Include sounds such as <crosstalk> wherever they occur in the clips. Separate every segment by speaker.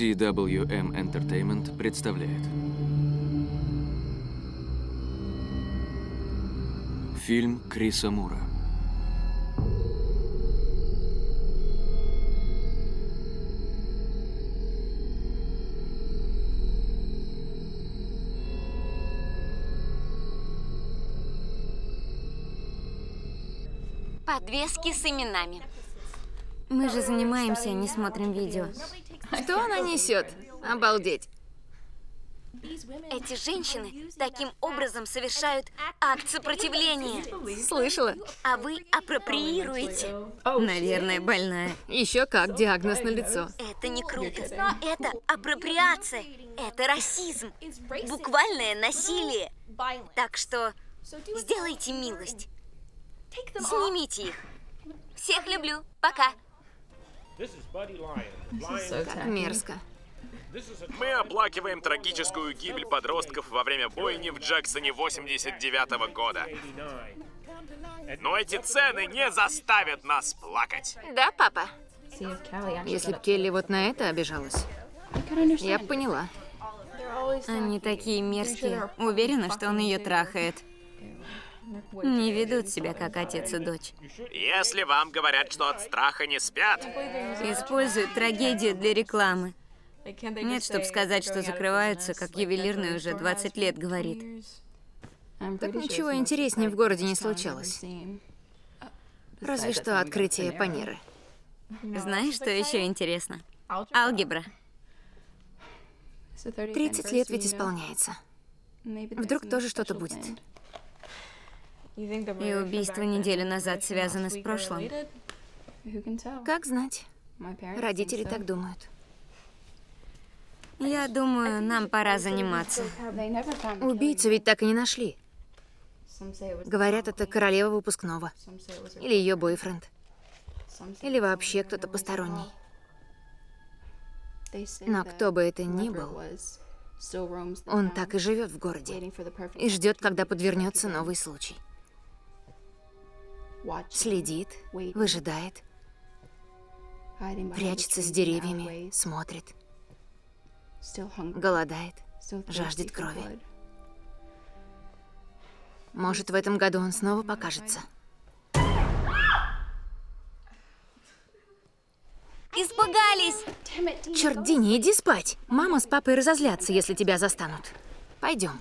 Speaker 1: CWM Entertainment представляет Фильм Криса Мура
Speaker 2: Подвески с именами.
Speaker 3: Мы же занимаемся, а не смотрим видео.
Speaker 4: Что она несет? Обалдеть.
Speaker 2: Эти женщины таким образом совершают акт сопротивления.
Speaker 4: Слышала?
Speaker 2: А вы апроприируете.
Speaker 3: Наверное, больная.
Speaker 4: Еще как диагноз на лицо.
Speaker 2: Это не круто. Это апроприация. Это расизм. Буквальное насилие. Так что сделайте милость. Снимите их. Всех люблю. Пока.
Speaker 4: Как мерзко.
Speaker 5: Мы оплакиваем трагическую гибель подростков во время бойни в Джексоне 89 года. Но эти цены не заставят нас плакать.
Speaker 4: Да, папа? Если б Келли вот на это обижалась, я поняла.
Speaker 3: Они такие мерзкие. Уверена, что он ее трахает. Не ведут себя как отец и дочь.
Speaker 5: Если вам говорят, что от страха не спят,
Speaker 3: Используют трагедию для рекламы. Нет, чтобы сказать, что закрываются, как ювелирный уже 20 лет говорит.
Speaker 4: Так ничего интереснее в городе не случалось. Разве что открытие Панеры.
Speaker 3: Знаешь, что еще интересно? Алгебра.
Speaker 4: 30 лет ведь исполняется. Вдруг тоже что-то будет.
Speaker 3: И убийство неделю назад связано с прошлым.
Speaker 4: Как знать? Родители так думают.
Speaker 3: Я думаю, нам пора заниматься.
Speaker 4: Убийцу ведь так и не нашли. Говорят, это королева выпускного. Или ее бойфренд. Или вообще кто-то посторонний. Но кто бы это ни был, он так и живет в городе. И ждет, когда подвернется новый случай. Следит, выжидает, прячется с деревьями, смотрит, голодает, жаждет крови. Может, в этом году он снова покажется.
Speaker 2: Испугались.
Speaker 4: Черт, Дини, иди спать. Мама с папой разозлятся, если тебя застанут. Пойдем.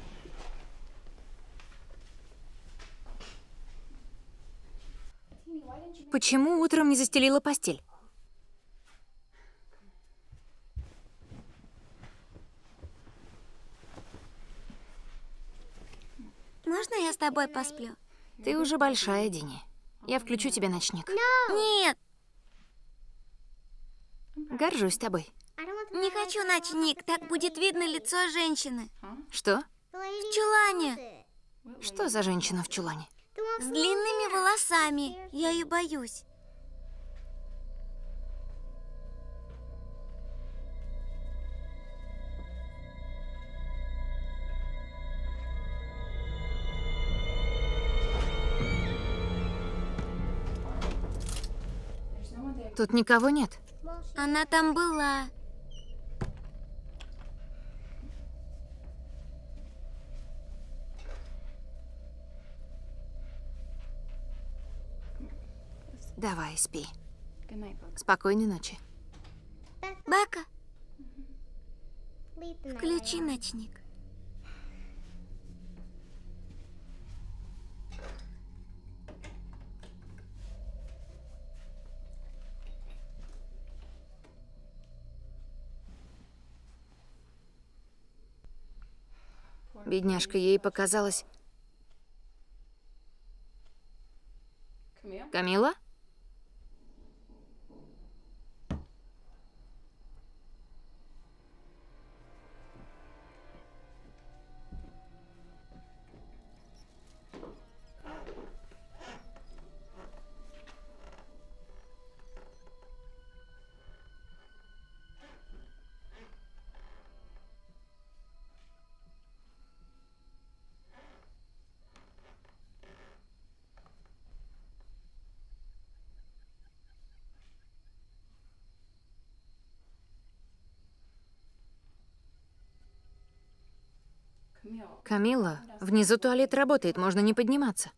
Speaker 4: Почему утром не застелила постель?
Speaker 2: Можно я с тобой посплю?
Speaker 4: Ты уже большая, Дини. Я включу тебе ночник.
Speaker 2: Нет,
Speaker 4: Горжусь тобой.
Speaker 2: не хочу ночник. Так будет видно лицо женщины.
Speaker 4: Что?
Speaker 2: В чулане.
Speaker 4: Что за женщина в чулане?
Speaker 2: С длинными волосами. Я ее боюсь.
Speaker 4: Тут никого нет.
Speaker 2: Она там была.
Speaker 4: Давай, спи. Спокойной ночи.
Speaker 2: Бака, включи ночник.
Speaker 4: Бедняжка, ей показалось... Камила? Камила, внизу туалет работает, можно не подниматься.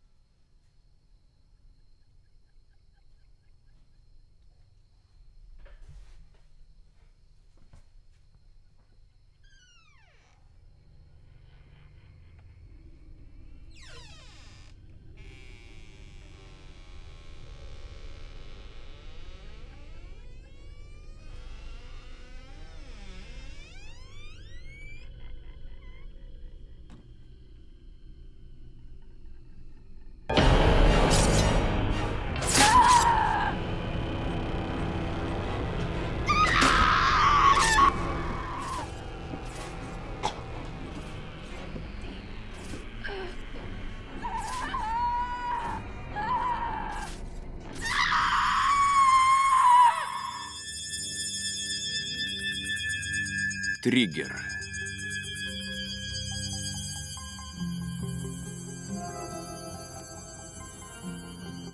Speaker 1: Триггер.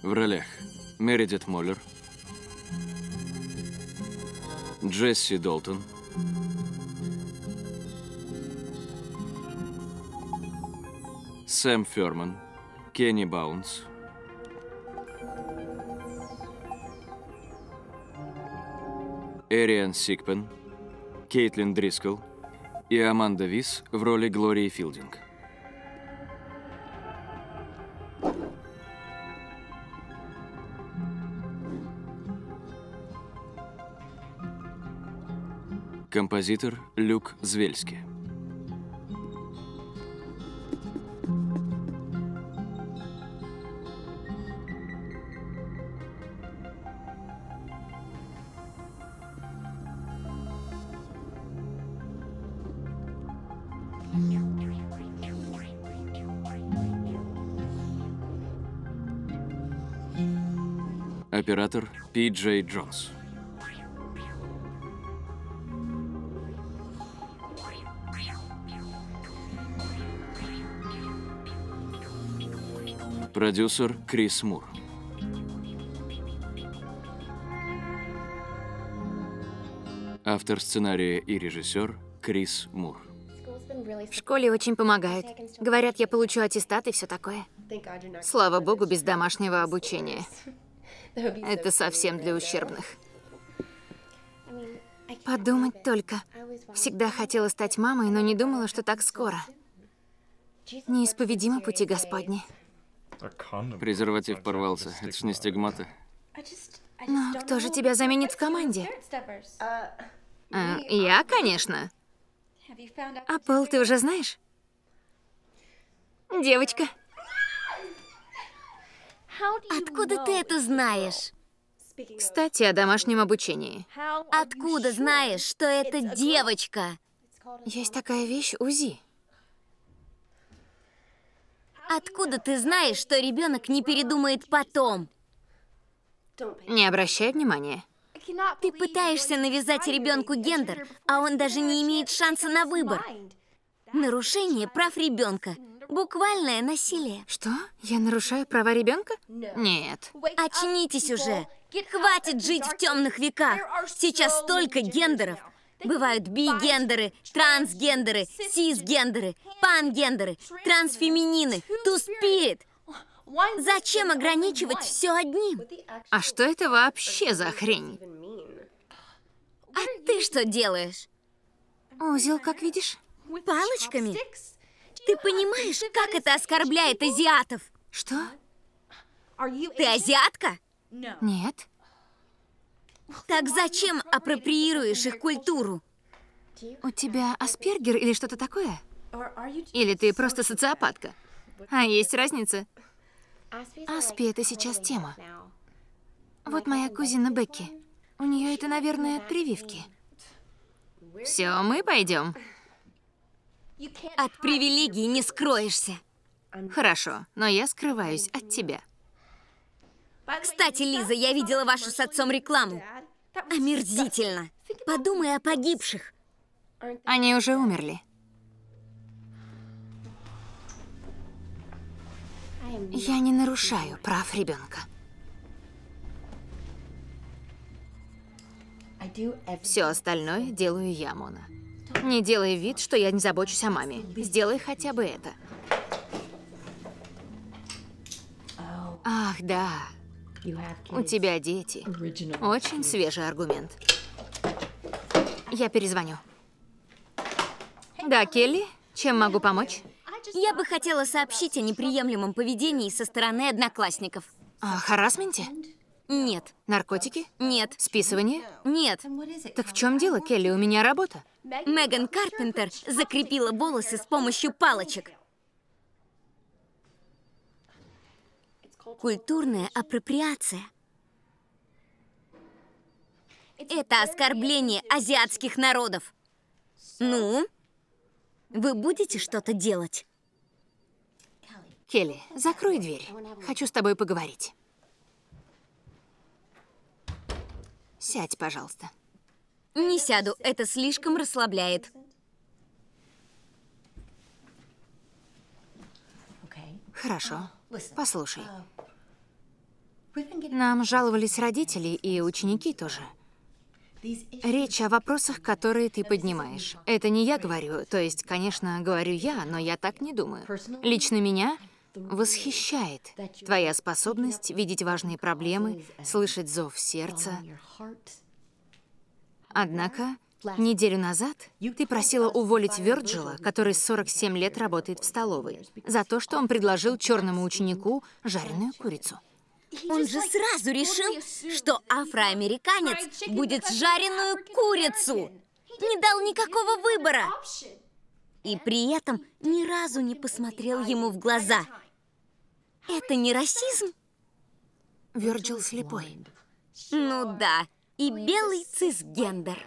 Speaker 1: В ролях Мередит Моллер, Джесси Долтон, Сэм Ферман, Кенни Баунс, Эриан Сикпен, Кейтлин Дрискл и Аманда Вис в роли Глории Филдинг. Композитор Люк Звельски. Оператор Пи Джей Джонс. Продюсер Крис Мур. Автор сценария и режиссер Крис Мур.
Speaker 4: В школе очень помогают. Говорят, я получу аттестат и все такое. Слава богу, без домашнего обучения. Это совсем для ущербных. Подумать только. Всегда хотела стать мамой, но не думала, что так скоро. Неисповедимы пути Господни.
Speaker 1: Презерватив порвался. Это ж не стигматы.
Speaker 4: Но кто же тебя заменит в команде? А, я, конечно. А Пол ты уже знаешь? Девочка.
Speaker 2: Откуда ты это знаешь?
Speaker 4: Кстати, о домашнем обучении.
Speaker 2: Откуда знаешь, что это девочка?
Speaker 4: Есть такая вещь УЗИ.
Speaker 2: Откуда ты знаешь, что ребенок не передумает потом?
Speaker 4: Не обращай внимания.
Speaker 2: Ты пытаешься навязать ребенку гендер, а он даже не имеет шанса на выбор. Нарушение прав ребенка. Буквальное насилие.
Speaker 4: Что? Я нарушаю права ребенка? Нет.
Speaker 2: Очнитесь уже. Хватит жить в темных веках. Сейчас столько гендеров. Бывают бигендеры, трансгендеры, сисгендеры, пангендеры, трансфеминины, ту-спирит. Зачем ограничивать все одним?
Speaker 4: А что это вообще за хрень?
Speaker 2: А ты что делаешь?
Speaker 4: Узел, как видишь?
Speaker 2: Палочками? Ты понимаешь, как это оскорбляет азиатов?
Speaker 4: Что?
Speaker 2: Ты азиатка?
Speaker 4: Нет.
Speaker 2: Так зачем апроприируешь их культуру?
Speaker 4: У тебя аспергер или что-то такое? Или ты просто социопатка? А есть разница? Аспи — это сейчас тема. Вот моя кузина Бекки. У нее это, наверное, от прививки. Все, мы пойдем.
Speaker 2: От привилегий не скроешься.
Speaker 4: Хорошо, но я скрываюсь от тебя.
Speaker 2: Кстати, Лиза, я видела вашу с отцом рекламу. Омерзительно. Подумай о погибших.
Speaker 4: Они уже умерли. Я не нарушаю прав ребенка. Все остальное делаю я, Мона. Не делай вид, что я не забочусь о маме. Сделай хотя бы это. Ах, да. У тебя дети. Очень свежий аргумент. Я перезвоню. Да, Келли, чем могу помочь?
Speaker 2: Я бы хотела сообщить о неприемлемом поведении со стороны одноклассников.
Speaker 4: О харасменте?
Speaker 2: Нет,
Speaker 4: Наркотики?
Speaker 2: нет,
Speaker 4: Списывание?
Speaker 2: нет.
Speaker 4: Так в чем дело, Келли? У меня работа.
Speaker 2: Меган Карпентер закрепила волосы с помощью палочек. Культурная апроприация. Это оскорбление азиатских народов. Ну, вы будете что-то делать?
Speaker 4: Келли, закрой дверь. Хочу с тобой поговорить. Сядь, пожалуйста.
Speaker 2: Не сяду, это слишком расслабляет.
Speaker 4: Хорошо. Послушай. Нам жаловались родители и ученики тоже. Речь о вопросах, которые ты поднимаешь. Это не я говорю, то есть, конечно, говорю я, но я так не думаю. Лично меня восхищает твоя способность видеть важные проблемы, слышать зов сердца. Однако, неделю назад ты просила уволить Вёрджила, который 47 лет работает в столовой, за то, что он предложил черному ученику жареную курицу.
Speaker 2: Он же сразу решил, что афроамериканец будет жареную курицу. Не дал никакого выбора. И при этом ни разу не посмотрел ему в глаза. Это не расизм?
Speaker 4: Вёрджил слепой.
Speaker 2: Ну да, и белый цисгендер.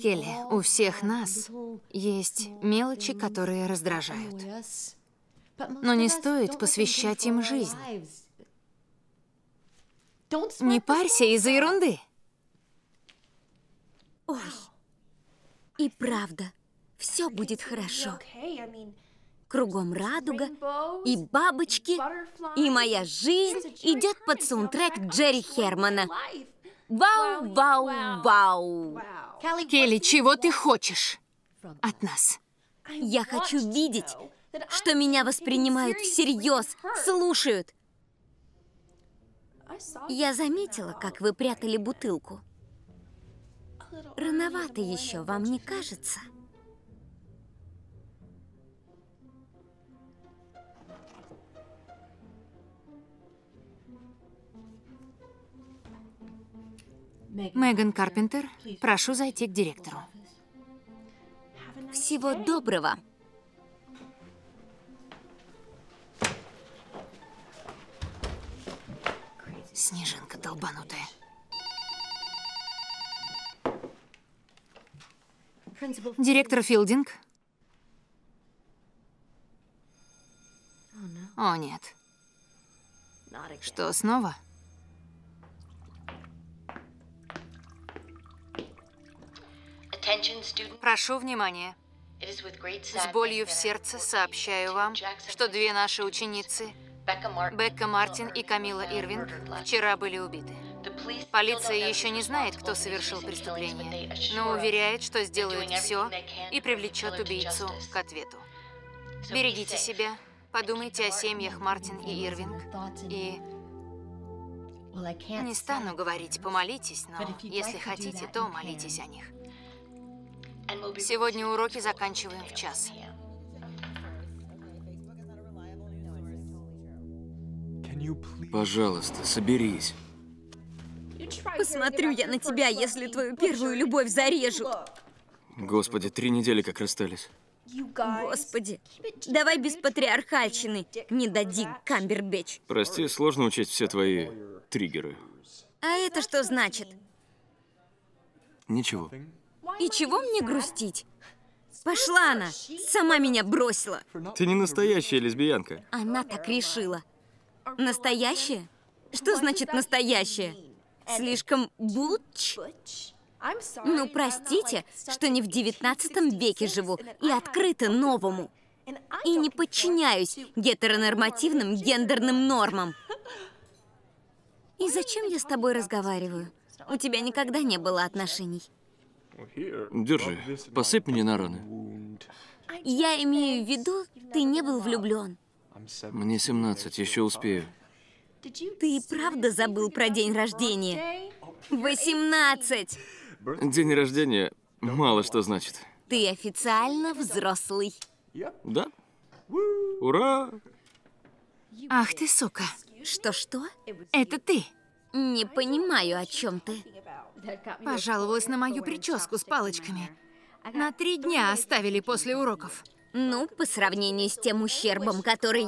Speaker 4: Келли, у всех нас есть мелочи, которые раздражают. Но не стоит посвящать им жизнь. Не парься из-за ерунды.
Speaker 2: Ой, и правда, все будет хорошо. Кругом радуга, и бабочки, и моя жизнь идет под саундтрек Джерри Хермана. Вау, вау, вау.
Speaker 4: Келли, чего ты хочешь от нас?
Speaker 2: Я хочу видеть, что меня воспринимают всерьез, слушают. Я заметила, как вы прятали бутылку. Рановато еще, вам не кажется?
Speaker 4: Меган Карпентер, прошу зайти к директору.
Speaker 2: Всего доброго.
Speaker 4: Снежинка долбанутая. Директор Филдинг. О, нет. Что, снова? Прошу внимания. С болью в сердце сообщаю вам, что две наши ученицы, Бекка Мартин и Камила Ирвинг, вчера были убиты. Полиция еще не знает, кто совершил преступление, но уверяет, что сделает все и привлечет убийцу к ответу. Берегите себя, подумайте о семьях Мартин и Ирвинг. И... Не стану говорить «помолитесь», но если хотите, то молитесь о них. Сегодня уроки заканчиваем в час.
Speaker 1: Пожалуйста, соберись.
Speaker 2: Посмотрю я на тебя, если твою первую любовь зарежут.
Speaker 1: Господи, три недели как расстались.
Speaker 2: Господи, давай без патриархальщины, не дади Камбербэтч.
Speaker 1: Прости, сложно учить все твои триггеры.
Speaker 2: А это что значит?
Speaker 1: Ничего.
Speaker 2: И чего мне грустить? Пошла она, сама меня бросила.
Speaker 1: Ты не настоящая лесбиянка.
Speaker 2: Она так решила. Настоящая? Что значит настоящая? Слишком бутч? Ну, простите, что не в девятнадцатом веке живу и открыта новому. И не подчиняюсь гетеронормативным гендерным нормам. И зачем я с тобой разговариваю? У тебя никогда не было отношений.
Speaker 1: Держи, посыпь мне на раны.
Speaker 2: Я имею в виду, ты не был влюблен.
Speaker 1: Мне 17, еще успею.
Speaker 2: Ты и правда забыл про день рождения? 18!
Speaker 1: День рождения мало что значит.
Speaker 2: Ты официально взрослый.
Speaker 1: Да? Ура!
Speaker 4: Ах ты, сука.
Speaker 2: Что-что?
Speaker 4: Это ты.
Speaker 2: Не понимаю, о чем ты.
Speaker 4: Пожаловалась на мою прическу с палочками. На три дня оставили после уроков.
Speaker 2: Ну, по сравнению с тем ущербом, который...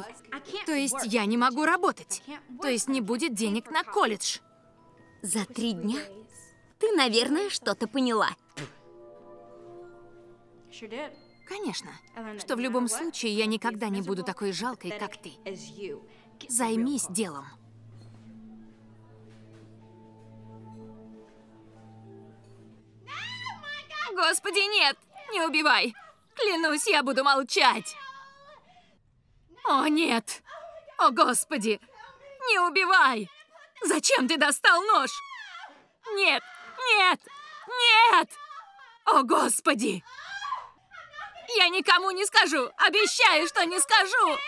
Speaker 4: То есть я не могу работать. То есть не будет денег на колледж.
Speaker 2: За три дня? Ты, наверное, что-то поняла.
Speaker 4: Конечно. Что в любом случае я никогда не буду такой жалкой, как ты. Займись делом. Господи, нет! Не убивай! Клянусь, я буду молчать! О, нет! О, Господи! Не убивай! Зачем ты достал нож? Нет! Нет! Нет! О, Господи! Я никому не скажу! Обещаю, что не скажу!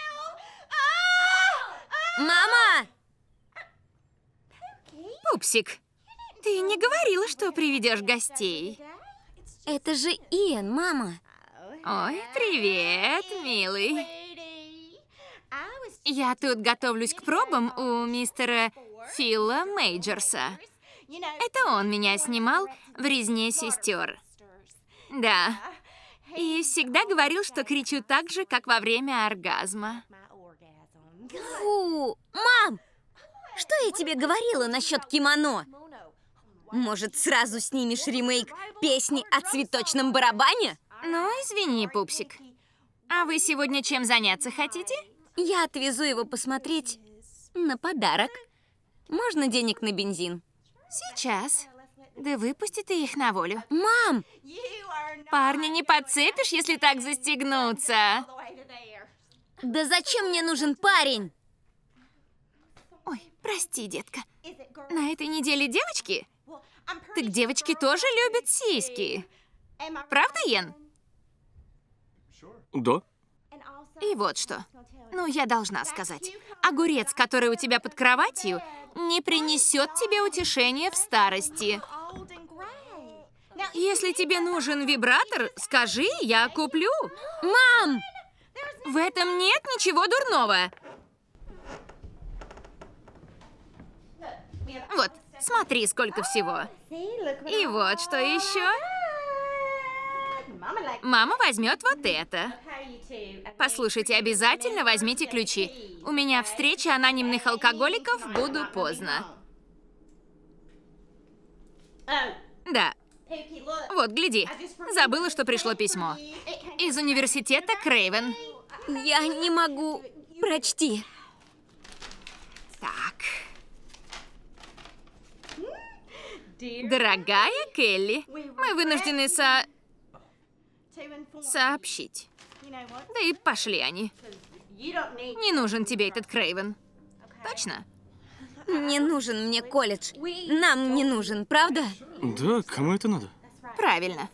Speaker 2: Мама!
Speaker 4: Пупсик, ты не говорила, что приведешь гостей?
Speaker 2: Это же Иэн, мама.
Speaker 4: Ой, привет, милый. Я тут готовлюсь к пробам у мистера Фила Мейджерса. Это он меня снимал в резне сестер. Да. И всегда говорил, что кричу так же, как во время оргазма.
Speaker 2: Фу! Мам! Что я тебе говорила насчет кимоно? Может, сразу снимешь ремейк песни о цветочном барабане?
Speaker 4: Ну, извини, пупсик. А вы сегодня чем заняться хотите?
Speaker 2: Я отвезу его посмотреть на подарок. Можно денег на бензин?
Speaker 4: Сейчас. Да выпусти ты их на волю.
Speaker 2: Мам!
Speaker 4: Парня не подцепишь, если так застегнуться.
Speaker 2: Да зачем мне нужен парень?
Speaker 4: Ой, прости, детка. На этой неделе девочки? Так девочки тоже любят сиськи. Правда, Йен?
Speaker 1: Да?
Speaker 4: И вот что. Ну, я должна сказать. Огурец, который у тебя под кроватью, не принесет тебе утешения в старости. Если тебе нужен вибратор, скажи, я куплю.
Speaker 2: Мам!
Speaker 4: В этом нет ничего дурного. Вот, смотри, сколько всего. И вот что еще. Мама возьмет вот это. Послушайте, обязательно возьмите ключи. У меня встреча анонимных алкоголиков, буду поздно. Да. Вот, гляди. Забыла, что пришло письмо. Из университета Крейвен.
Speaker 2: Я не могу. Прочти.
Speaker 4: Так. Дорогая Келли, мы вынуждены со... сообщить. Да и пошли они. Не нужен тебе этот Крейвен. Точно?
Speaker 2: Не нужен мне колледж. Нам не нужен, правда?
Speaker 1: Да, кому это надо?
Speaker 4: Правильно.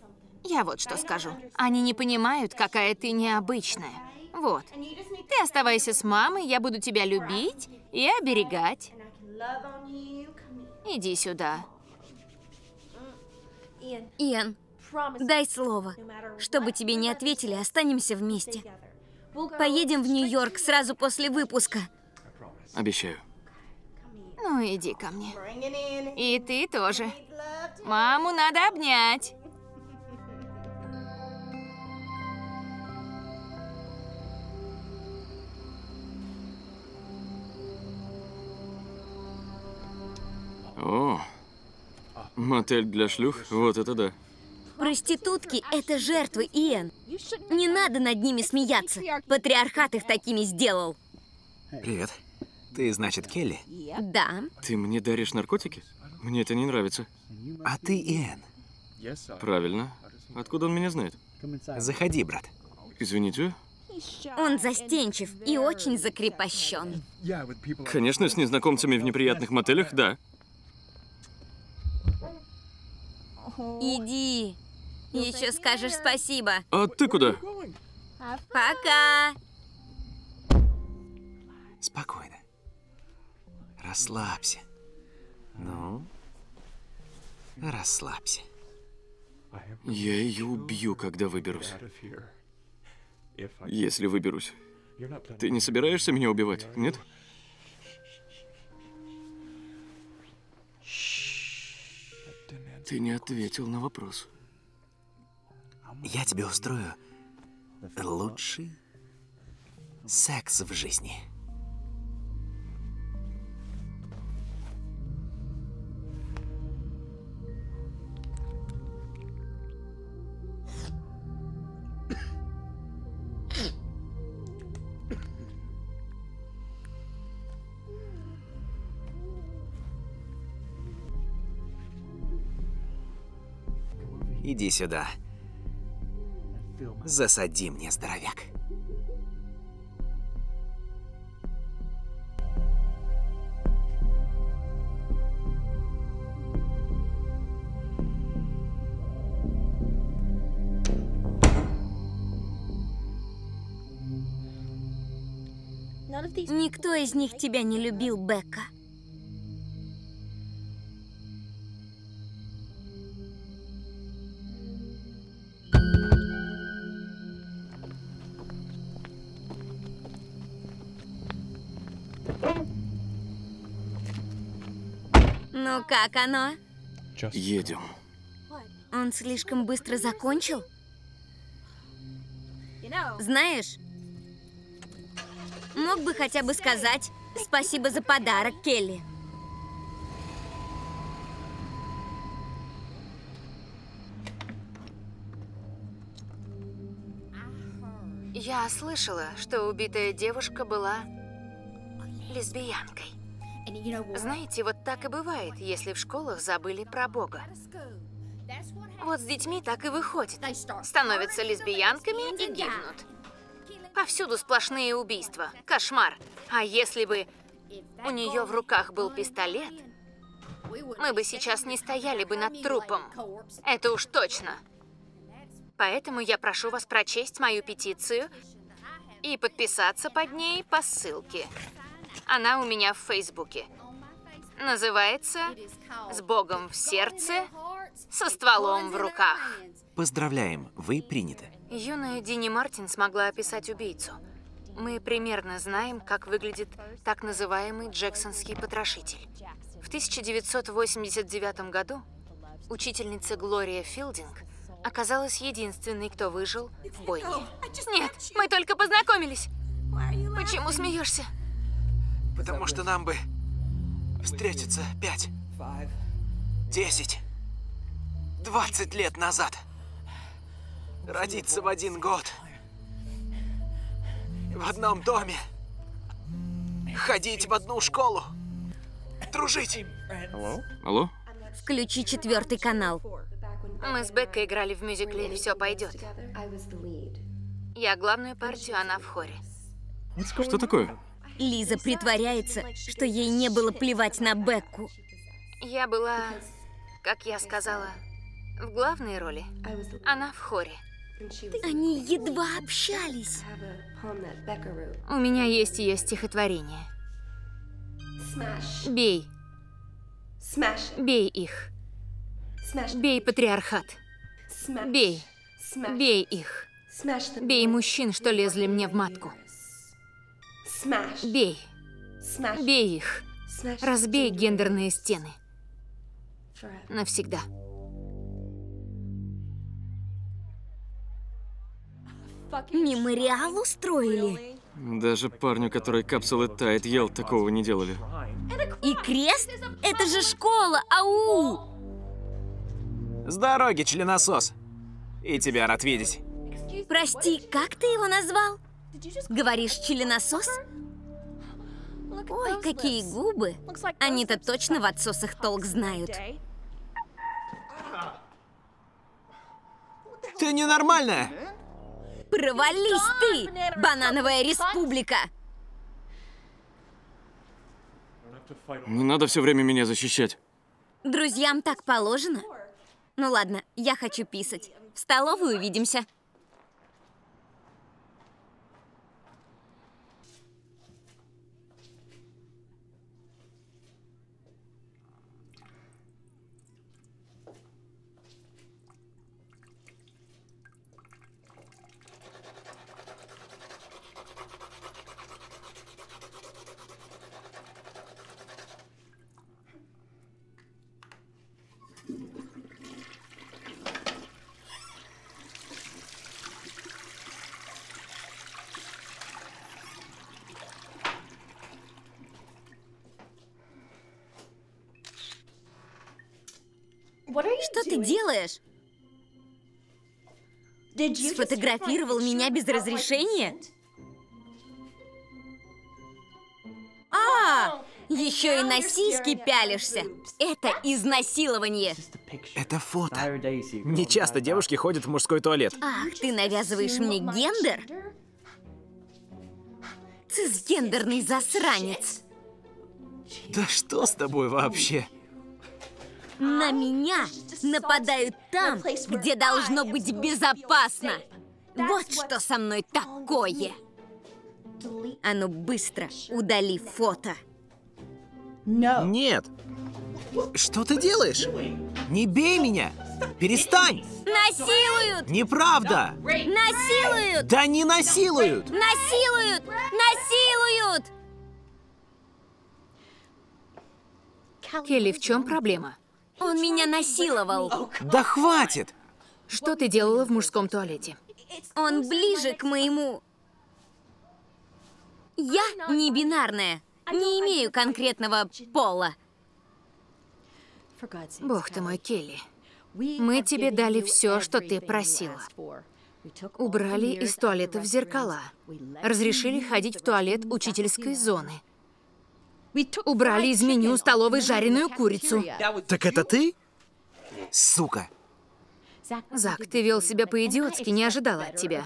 Speaker 4: Я вот что скажу. Они не понимают, какая ты необычная. Вот. Ты оставайся с мамой, я буду тебя любить и оберегать. Иди сюда.
Speaker 2: Иэн, дай слово. Что бы тебе не ответили, останемся вместе. Поедем в Нью-Йорк сразу после выпуска.
Speaker 1: Обещаю.
Speaker 4: Ну, иди ко мне. И ты тоже. Маму надо обнять.
Speaker 1: О, мотель для шлюх, вот это да.
Speaker 2: Проститутки – это жертвы, Иэн. Не надо над ними смеяться. Патриархат их такими сделал.
Speaker 6: Привет. Ты, значит, Келли?
Speaker 2: Да.
Speaker 1: Ты мне даришь наркотики? Мне это не нравится.
Speaker 6: А ты Иэн.
Speaker 1: Правильно. Откуда он меня знает?
Speaker 6: Заходи, брат.
Speaker 1: Извините.
Speaker 2: Он застенчив и очень закрепощен.
Speaker 1: Конечно, с незнакомцами в неприятных мотелях, да.
Speaker 2: Иди. Еще скажешь спасибо.
Speaker 1: А ты куда?
Speaker 2: Пока.
Speaker 6: Спокойно. Расслабься. Ну, расслабься.
Speaker 1: Я ее убью, когда выберусь. Если выберусь. Ты не собираешься меня убивать, нет? Ты не ответил на вопрос.
Speaker 6: Я тебе устрою лучший секс в жизни. Иди сюда. Засади мне, здоровяк.
Speaker 2: Никто из них тебя не любил, Бекка. Как оно?
Speaker 1: Едем.
Speaker 2: Он слишком быстро закончил? Знаешь, мог бы хотя бы сказать спасибо за подарок, Келли.
Speaker 4: Я слышала, что убитая девушка была лесбиянкой. Знаете, вот так и бывает, если в школах забыли про Бога. Вот с детьми так и выходит. Становятся лесбиянками и гибнут. Повсюду сплошные убийства. Кошмар. А если бы у нее в руках был пистолет, мы бы сейчас не стояли бы над трупом. Это уж точно. Поэтому я прошу вас прочесть мою петицию и подписаться под ней по ссылке. Она у меня в Фейсбуке. Называется «С Богом в сердце, со стволом в руках».
Speaker 6: Поздравляем, вы приняты.
Speaker 4: Юная Дини Мартин смогла описать убийцу. Мы примерно знаем, как выглядит так называемый Джексонский потрошитель. В 1989 году учительница Глория Филдинг оказалась единственной, кто выжил в бойне. Нет, мы только познакомились. Почему смеешься?
Speaker 6: Потому что нам бы встретиться пять, десять, двадцать лет назад. Родиться в один год. В одном доме. Ходить в одну школу. Дружить.
Speaker 1: Алло?
Speaker 2: Включи четвертый канал.
Speaker 4: Мы с Беккой играли в мюзикле «Все пойдет». Я главную партию, она в хоре.
Speaker 1: Что такое?
Speaker 2: Лиза притворяется, что ей не было плевать на Бекку.
Speaker 4: Я была, как я сказала, в главной роли. Она в хоре.
Speaker 2: Они едва общались.
Speaker 4: У меня есть ее стихотворение. Бей. Бей их. Бей патриархат. Бей. Бей их. Бей мужчин, что лезли мне в матку. Бей. Бей их. Разбей гендерные стены. Навсегда.
Speaker 2: Мемориал устроили?
Speaker 1: Даже парню, который капсулы тает ел, такого не делали.
Speaker 2: И крест? Это же школа, ау!
Speaker 6: С дороги, членосос. И тебя рад видеть.
Speaker 2: Прости, как ты его назвал? Говоришь, членосос? Ой, какие губы. Они-то точно в отсосах толк знают.
Speaker 6: Ты ненормальная!
Speaker 2: Провались ты, банановая республика!
Speaker 1: Не надо все время меня защищать.
Speaker 2: Друзьям так положено? Ну ладно, я хочу писать. В столовой увидимся. Что ты делаешь? Сфотографировал меня без разрешения? А, еще и на сиськи пялишься. Это изнасилование.
Speaker 6: Это фото. Не часто девушки ходят в мужской туалет.
Speaker 2: Ах, ты навязываешь мне гендер? Цисгендерный засранец.
Speaker 6: Да что с тобой вообще?
Speaker 2: На меня нападают там, где должно быть безопасно. Вот что со мной такое. А ну быстро удали фото.
Speaker 6: Нет. Что ты делаешь? Не бей меня! Перестань!
Speaker 2: Насилуют!
Speaker 6: Неправда!
Speaker 2: Насилуют!
Speaker 6: Да не насилуют!
Speaker 2: Насилуют! Насилуют!
Speaker 4: Келли, в чем проблема?
Speaker 2: Он меня насиловал.
Speaker 6: Да хватит!
Speaker 4: Что ты делала в мужском туалете?
Speaker 2: Он ближе к моему... Я не бинарная. Не имею конкретного пола.
Speaker 4: Бог ты мой, Келли. Мы тебе дали все, что ты просила. Убрали из туалетов зеркала. Разрешили ходить в туалет учительской зоны. Убрали из меню столовой жареную курицу.
Speaker 6: Так это ты? Сука.
Speaker 4: Зак, ты вел себя по-идиотски, не ожидала от тебя.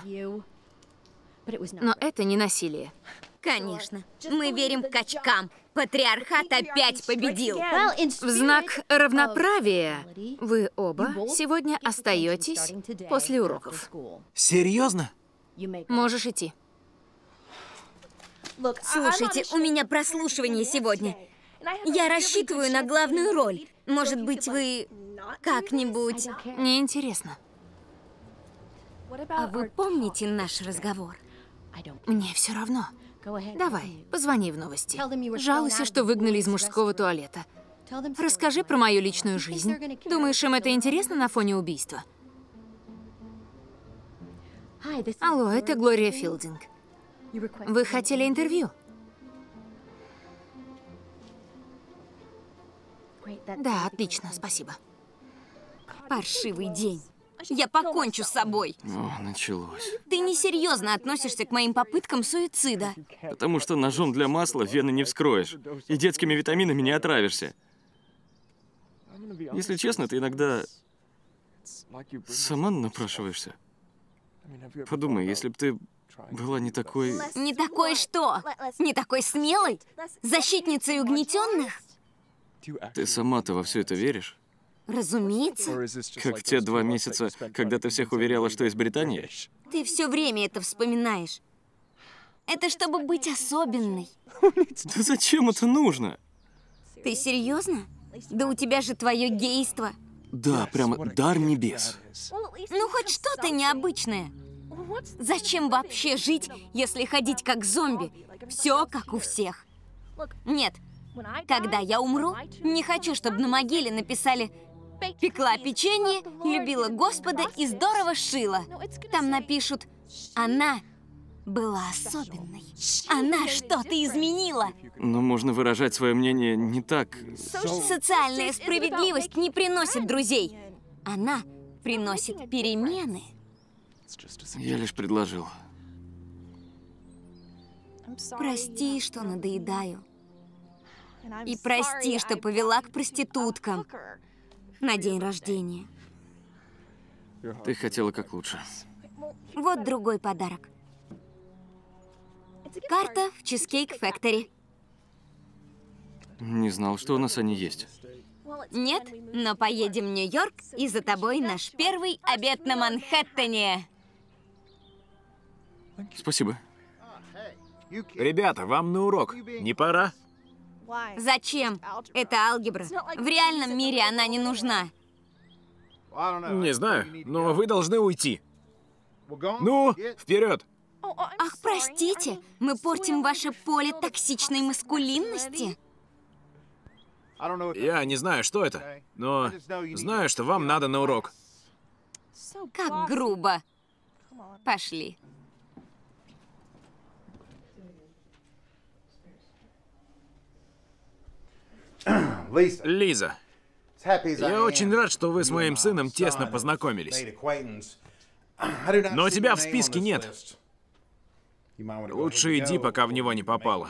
Speaker 4: Но это не насилие.
Speaker 2: Конечно. Мы верим качкам. Патриархат опять победил.
Speaker 4: В знак равноправия вы оба сегодня остаетесь после уроков.
Speaker 6: Серьезно?
Speaker 4: Можешь идти.
Speaker 2: Слушайте, у меня прослушивание сегодня. Я рассчитываю на главную роль. Может быть, вы как-нибудь...
Speaker 4: Неинтересно.
Speaker 2: А вы помните наш разговор?
Speaker 4: Мне все равно. Давай, позвони в новости. Жалуйся, что выгнали из мужского туалета. Расскажи про мою личную жизнь. Думаешь, им это интересно на фоне убийства? Алло, это Глория Филдинг. Вы хотели интервью? Да, отлично, спасибо.
Speaker 2: Паршивый день. Я покончу с собой.
Speaker 1: О, началось.
Speaker 2: Ты несерьезно относишься к моим попыткам суицида.
Speaker 1: Потому что ножом для масла вены не вскроешь. И детскими витаминами не отравишься. Если честно, ты иногда сама напрашиваешься. Подумай, если бы ты была не такой...
Speaker 2: Не такой что? Не такой смелой? Защитницей угнетенных?
Speaker 1: Ты сама-то во все это веришь?
Speaker 2: Разумеется.
Speaker 1: Как в те два месяца, когда ты всех уверяла, что из Британии?
Speaker 2: Ты все время это вспоминаешь. Это чтобы быть особенной.
Speaker 1: Да зачем это нужно?
Speaker 2: Ты серьезно? Да у тебя же твое гейство.
Speaker 1: Да, прямо дар небес.
Speaker 2: Ну, хоть что-то необычное. Зачем вообще жить, если ходить как зомби? Все как у всех. Нет, когда я умру, не хочу, чтобы на могиле написали «Пекла печенье, любила Господа и здорово шила». Там напишут «Она была особенной. Она что-то изменила».
Speaker 1: Но можно выражать свое мнение не так.
Speaker 2: Социальная справедливость не приносит друзей. Она приносит перемены.
Speaker 1: Я лишь предложил.
Speaker 2: Прости, что надоедаю. И прости, что повела к проституткам на день рождения.
Speaker 1: Ты хотела как лучше.
Speaker 2: Вот другой подарок. Карта в Cheesecake Factory.
Speaker 1: Не знал, что у нас они есть.
Speaker 2: Нет, но поедем в Нью-Йорк, и за тобой наш первый обед на Манхэттене.
Speaker 1: Спасибо.
Speaker 6: Ребята, вам на урок. Не пора?
Speaker 2: Зачем? Это алгебра. В реальном мире она не нужна.
Speaker 6: Не знаю, но вы должны уйти. Ну, вперед!
Speaker 2: Ах, простите, мы портим ваше поле токсичной маскулинности?
Speaker 6: Я не знаю, что это, но знаю, что вам надо на урок.
Speaker 2: Как грубо. Пошли. <clears throat>
Speaker 6: Лиза, я очень рад, что вы с моим сыном тесно познакомились. <clears throat> Но тебя в списке нет. Лучше иди, пока в него не попало.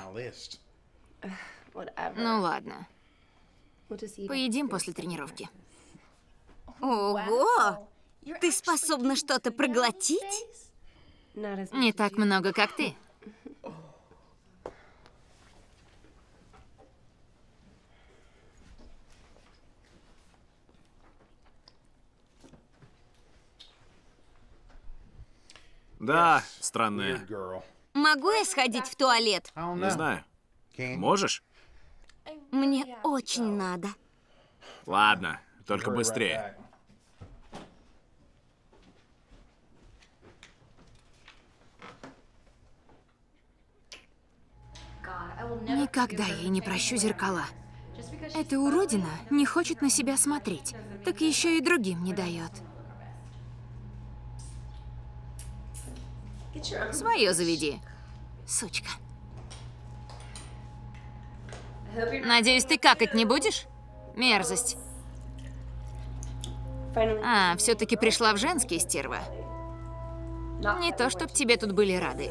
Speaker 6: <sighs>
Speaker 4: Ну ладно. Поедим после тренировки.
Speaker 2: Ого! Ты способна что-то проглотить?
Speaker 4: Не так много, как ты.
Speaker 6: Да, странная.
Speaker 2: Могу я сходить в туалет?
Speaker 6: Не знаю. Можешь?
Speaker 2: Мне очень надо.
Speaker 6: Ладно, только быстрее.
Speaker 4: Никогда я не прощу зеркала. Эта уродина не хочет на себя смотреть, так еще и другим не дает. Свое заведи, сучка. Надеюсь, ты какать не будешь? Мерзость. А, все-таки пришла в женские стерва. Не то, чтоб тебе тут были рады.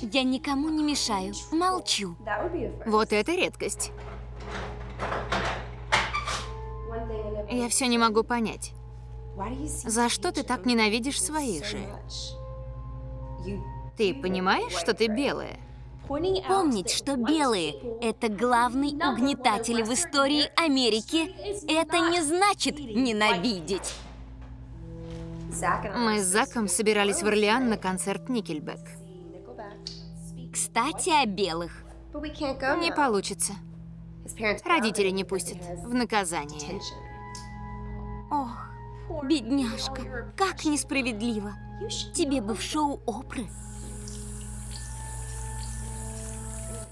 Speaker 2: Я никому не мешаю. Молчу.
Speaker 4: Вот это редкость. Я все не могу понять. За что ты так ненавидишь своих же? Ты понимаешь, что ты белая?
Speaker 2: Помнить, что белые – это главный угнетатель в истории Америки, это не значит ненавидеть.
Speaker 4: Мы с Заком собирались в Орлеан на концерт Никельбек.
Speaker 2: Кстати, о белых.
Speaker 4: Не получится. Родители не пустят. В наказание.
Speaker 2: Ох, бедняжка, как несправедливо. Тебе бы в шоу Опры.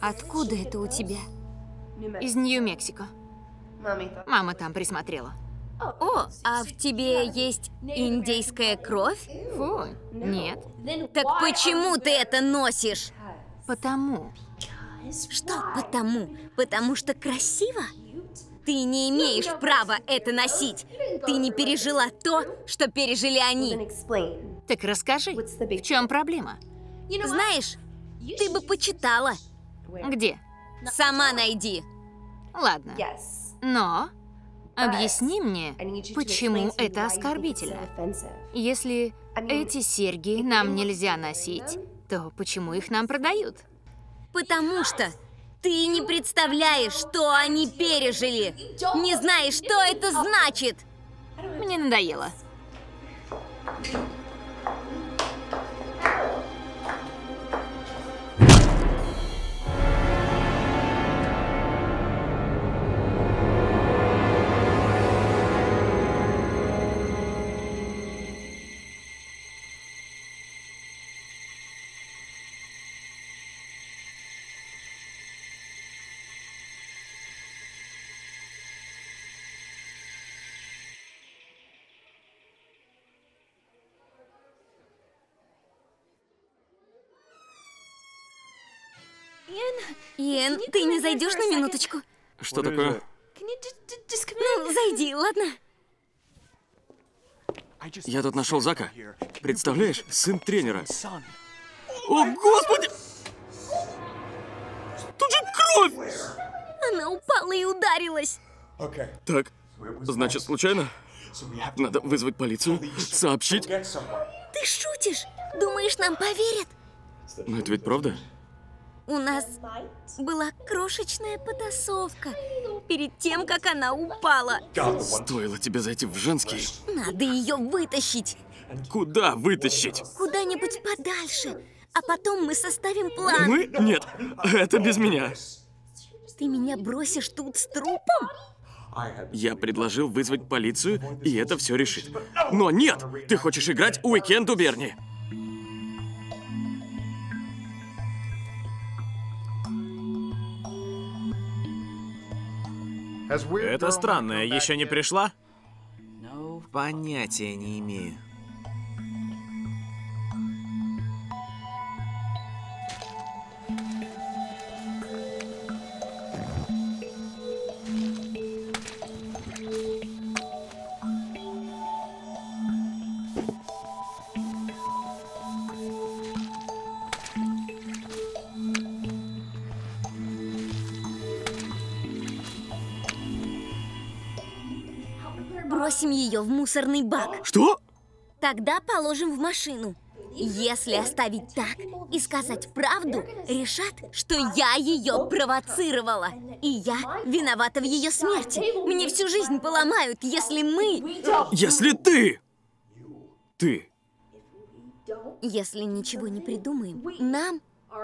Speaker 2: Откуда это у тебя?
Speaker 4: Из Нью-Мексико. Мама там присмотрела.
Speaker 2: О, а в тебе есть индейская кровь?
Speaker 4: Фу, нет.
Speaker 2: Так почему ты это носишь?
Speaker 4: Потому.
Speaker 2: Что потому? Потому что красиво? Ты не имеешь права это носить. Ты не пережила то, что пережили они.
Speaker 4: Так расскажи, в чем проблема?
Speaker 2: Знаешь, ты бы почитала.
Speaker 4: Где?
Speaker 2: Сама найди.
Speaker 4: Ладно. Но объясни мне, почему это оскорбительно. Если эти серьги нам нельзя носить, то почему их нам продают?
Speaker 2: Потому что ты не представляешь, что они пережили. Не знаешь, что это значит.
Speaker 4: Мне надоело.
Speaker 2: Иэн, ты не зайдешь на минуточку?
Speaker 1: Что такое?
Speaker 2: Ну, зайди, ладно?
Speaker 1: Я тут нашел Зака. Представляешь, сын тренера. О, господи! Тут же кровь!
Speaker 2: Она упала и ударилась.
Speaker 1: Так, значит, случайно? Надо вызвать полицию, сообщить.
Speaker 2: Ты шутишь? Думаешь, нам поверят?
Speaker 1: Но это ведь правда?
Speaker 2: У нас была крошечная потасовка. перед тем, как она упала.
Speaker 1: Стоило тебе зайти в женский.
Speaker 2: Надо ее вытащить.
Speaker 1: Куда вытащить?
Speaker 2: Куда-нибудь подальше. А потом мы составим план.
Speaker 1: Мы? Нет, это без меня.
Speaker 2: Ты меня бросишь тут с трупом?
Speaker 1: Я предложил вызвать полицию, и это все решит. Но нет! Ты хочешь играть уикенд у Берни.
Speaker 6: Это странная еще не пришла? Понятия не имею.
Speaker 2: Ее в мусорный бак.
Speaker 1: Что?
Speaker 2: Тогда положим в машину. Если оставить так и сказать правду, решат, что я ее провоцировала. И я виновата в ее смерти. Мне всю жизнь поломают, если мы...
Speaker 1: Если ты... Ты.
Speaker 2: Если ничего не придумаем, нам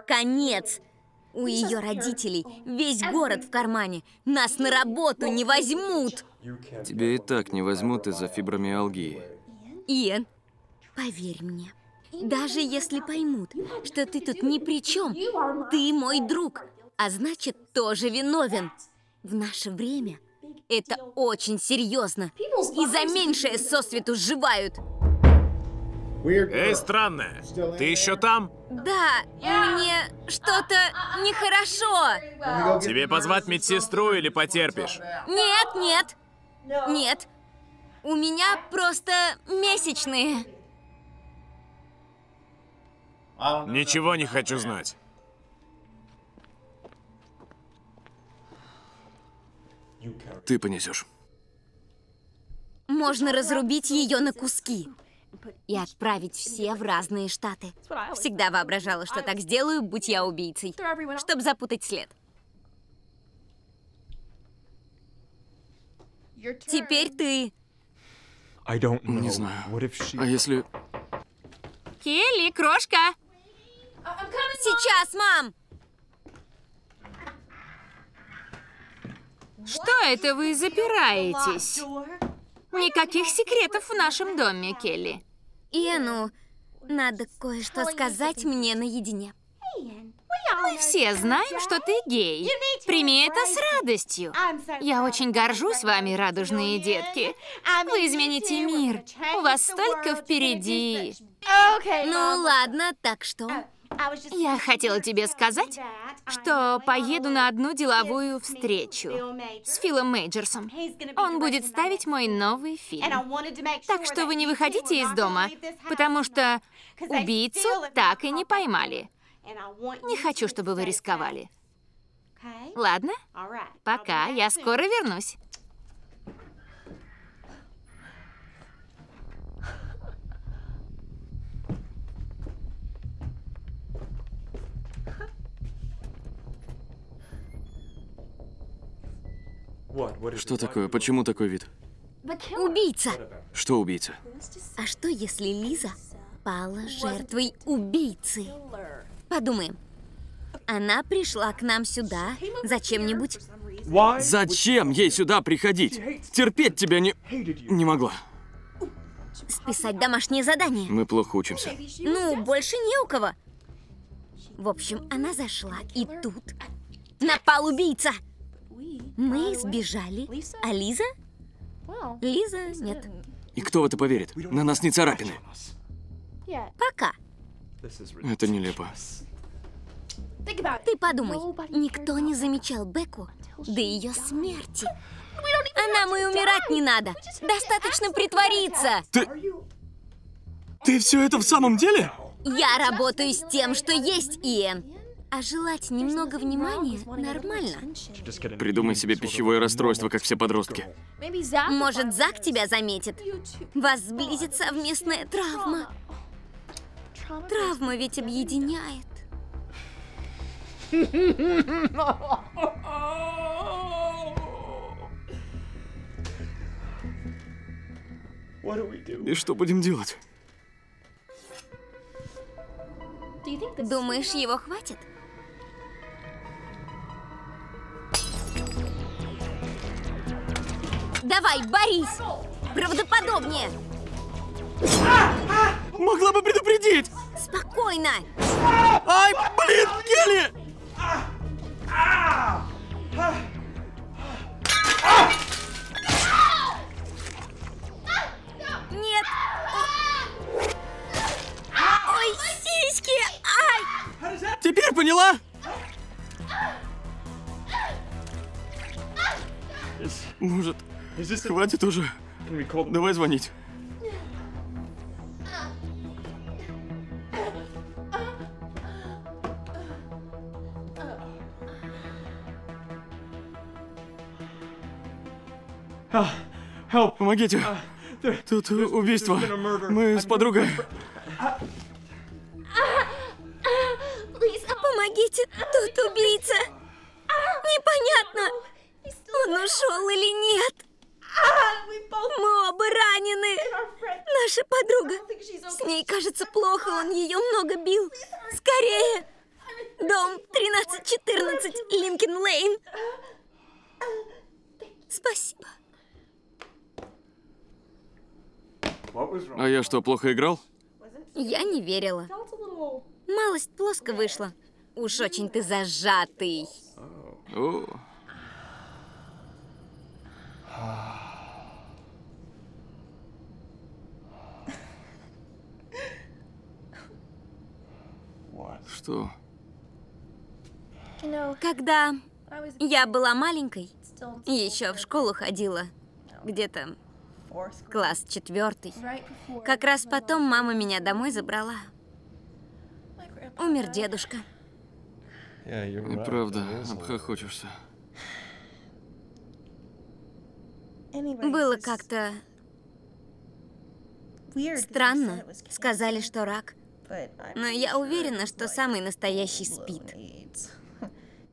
Speaker 2: конец. У ее родителей весь город в кармане. Нас на работу не возьмут.
Speaker 1: Тебя и так не возьмут из-за фибромиалгии.
Speaker 2: Иэн, поверь мне, даже если поймут, что ты тут ни при чем, ты мой друг, а значит, тоже виновен. В наше время это очень серьезно. И за меньшее сосвету сживают.
Speaker 6: Эй, странная, ты еще там?
Speaker 2: Да, мне что-то нехорошо.
Speaker 6: Тебе позвать медсестру или потерпишь?
Speaker 2: Нет, нет, нет. У меня просто месячные.
Speaker 6: Ничего не хочу знать.
Speaker 1: Ты понесешь.
Speaker 2: Можно разрубить ее на куски и отправить все в разные штаты. Всегда воображала, что так сделаю, будь я убийцей, чтобы запутать след. Теперь ты.
Speaker 1: Не знаю. А если...
Speaker 4: Келли, крошка!
Speaker 2: Сейчас, мам!
Speaker 4: Что это вы запираетесь? Никаких секретов в нашем доме, Келли.
Speaker 2: Иэну, надо кое-что сказать мне наедине.
Speaker 4: Мы все знаем, что ты гей. Прими это с радостью. Я очень горжусь вами, радужные детки. Вы измените мир. У вас столько впереди.
Speaker 2: Ну ладно, так что?
Speaker 4: Я хотела тебе сказать, что поеду на одну деловую встречу с Филом Мейджерсом. Он будет ставить мой новый фильм. Так что вы не выходите из дома, потому что убийцу так и не поймали. Не хочу, чтобы вы рисковали. Ладно? Пока, я скоро вернусь.
Speaker 1: Что такое? Почему такой вид?
Speaker 2: Убийца!
Speaker 1: Что убийца?
Speaker 2: А что, если Лиза пала жертвой убийцы? Подумаем. Она пришла к нам сюда зачем-нибудь.
Speaker 1: Зачем ей сюда приходить? Терпеть тебя не... не могла.
Speaker 2: Списать домашнее задание.
Speaker 1: Мы плохо учимся.
Speaker 2: Ну, больше не у кого. В общем, она зашла, и тут напал убийца. Мы сбежали, а Лиза? Лиза нет.
Speaker 1: И кто в это поверит? На нас не царапины.
Speaker 2: Пока.
Speaker 1: Это нелепо.
Speaker 2: Ты подумай, никто не замечал Беку до ее смерти. А нам и умирать не надо. Достаточно притвориться.
Speaker 1: Ты... Ты все это в самом деле?
Speaker 2: Я работаю с тем, что есть, Иэн. А желать немного внимания нормально.
Speaker 1: Придумай себе пищевое расстройство, как все подростки.
Speaker 2: Может, Зак тебя заметит? Вас сблизит совместная травма. Травма ведь объединяет.
Speaker 1: И что будем делать?
Speaker 2: Думаешь, его хватит? Давай, борись! Правдоподобнее!
Speaker 1: Могла бы предупредить!
Speaker 2: Спокойно!
Speaker 1: Ай, блин, Келли!
Speaker 2: Нет! Ой, сиськи! Ай!
Speaker 1: Теперь поняла? Может, хватит уже? Давай звонить. Помогите. Тут убийство. Мы с подругой.
Speaker 2: Помогите, тут убийца! Непонятно, он ушел или нет. Мы оба ранены. Наша подруга. С ней, кажется, плохо, он ее много бил. Скорее! Дом 1314, Линкин Лейн. Спасибо.
Speaker 1: А я что, плохо играл?
Speaker 2: Я не верила. Малость плоско вышла. Уж очень ты зажатый.
Speaker 1: О, что?
Speaker 2: Когда я была маленькой, еще в школу ходила, где-то класс четвертый. Как раз потом мама меня домой забрала. Умер дедушка.
Speaker 1: Правда, обхохочешься.
Speaker 2: Было как-то странно. Сказали, что рак. Но я уверена, что самый настоящий спит.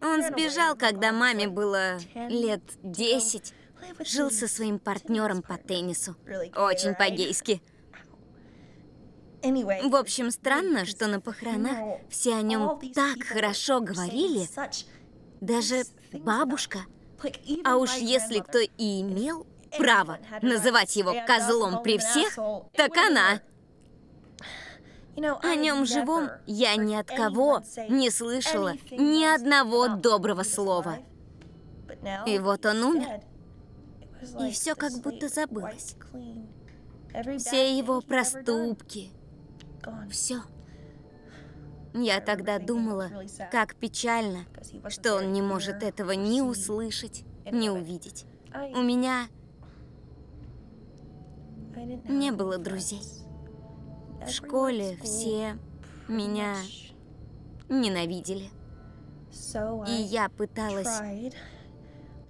Speaker 2: Он сбежал, когда маме было лет 10. Жил со своим партнером по теннису. Очень по-гейски. В общем, странно, что на похоронах все о нем так хорошо говорили, даже бабушка. А уж если кто и имел право называть его козлом при всех, так она. О нем живом я ни от кого не слышала ни одного доброго слова. И вот он умер. И все как будто забылось. Все его проступки. Все. Я тогда думала, как печально, что он не может этого ни услышать, ни увидеть. У меня не было друзей. В школе все меня ненавидели. И я пыталась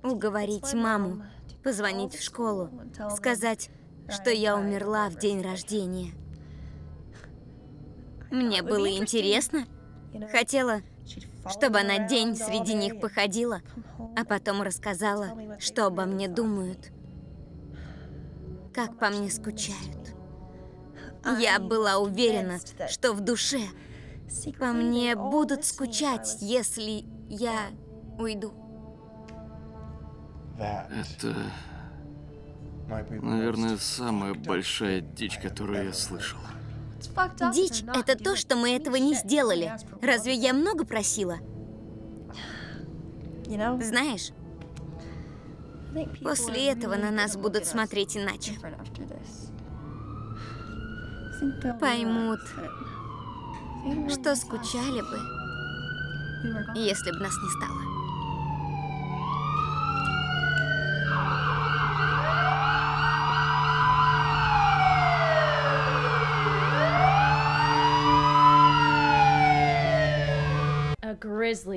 Speaker 2: уговорить маму позвонить в школу, сказать, что я умерла в день рождения. Мне было интересно. Хотела, чтобы она день среди них походила, а потом рассказала, что обо мне думают, как по мне скучают. Я была уверена, что в душе по мне будут скучать, если я уйду.
Speaker 1: Это, наверное, самая большая дичь, которую я слышал.
Speaker 2: Дичь — это то, что мы этого не сделали. Разве я много просила? Знаешь, после этого на нас будут смотреть иначе. Поймут, что скучали бы, если бы нас не стало.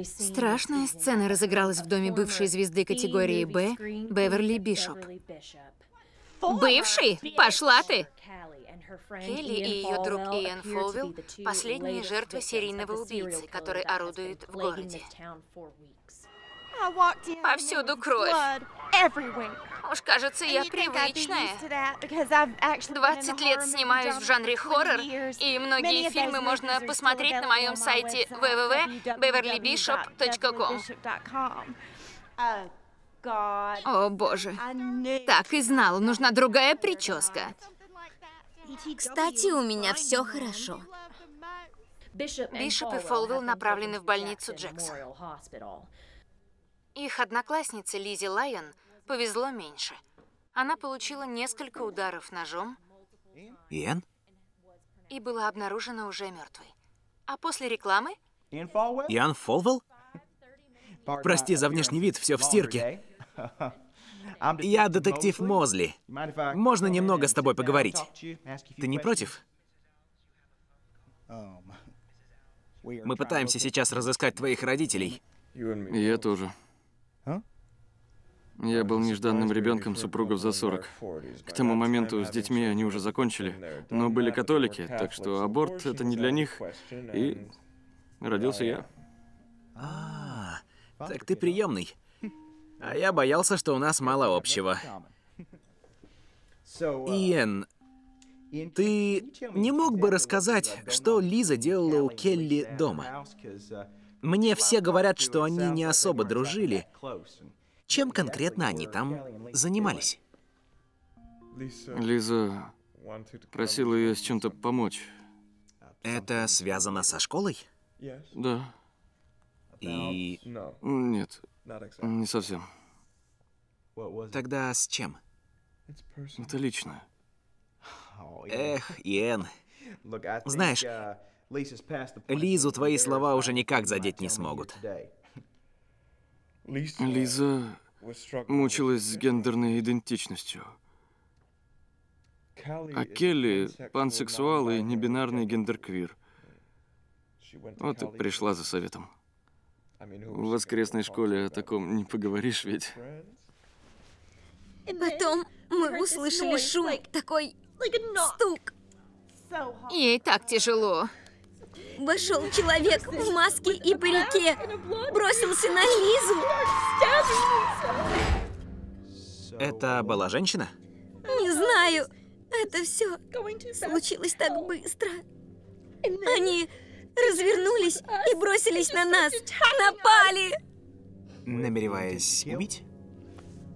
Speaker 4: Страшная сцена разыгралась в доме бывшей звезды категории «Б» Беверли Бишоп.
Speaker 3: Бывший? Пошла ты!
Speaker 4: Келли и ее друг Иэн Фолвилл – последние жертвы серийного убийцы, который орудует в городе.
Speaker 3: Повсюду кровь.
Speaker 4: Уж кажется, я привычная. 20 лет снимаюсь в жанре хоррор, и многие фильмы можно посмотреть на моем сайте www.beverlybishop.com. О, боже. Так и знала, нужна другая прическа.
Speaker 2: Кстати, у меня все хорошо.
Speaker 4: Бишоп и Фолвелл направлены в больницу Джексон. Их однокласснице Лизи Лайон повезло меньше. Она получила несколько ударов ножом
Speaker 6: Иэн?
Speaker 4: и была обнаружена уже мертвой. А после рекламы
Speaker 6: Иоанн Фолвелл? Прости за внешний вид, все в стирке. Я детектив Мозли. Можно немного с тобой поговорить? Ты не против? Мы пытаемся сейчас разыскать твоих родителей.
Speaker 1: Я тоже. Я был нежданным ребенком супругов за 40. К тому моменту с детьми они уже закончили, но были католики, так что аборт это не для них. И родился я.
Speaker 6: А, так ты приемный. А я боялся, что у нас мало общего. Иэн, ты не мог бы рассказать, что Лиза делала у Келли дома? Мне все говорят, что они не особо дружили. Чем конкретно они там занимались?
Speaker 1: Лиза просила ее с чем-то помочь.
Speaker 6: Это связано со школой?
Speaker 1: Да.
Speaker 6: И
Speaker 1: Нет, не совсем.
Speaker 6: тогда с чем?
Speaker 1: Это личное.
Speaker 6: Эх, Иэн, Знаешь, Лизу твои слова уже никак задеть не смогут.
Speaker 1: Лиза мучилась с гендерной идентичностью. А Келли — пансексуал и небинарный гендерквир. Вот и пришла за советом. В воскресной школе о таком не поговоришь ведь.
Speaker 2: Потом мы услышали шум, такой стук.
Speaker 4: Ей так тяжело.
Speaker 2: Вошел человек в маске и парике, бросился на Лизу.
Speaker 6: Это была женщина?
Speaker 2: Не знаю, это все случилось так быстро. Они развернулись и бросились на нас, напали.
Speaker 6: Намереваясь убить?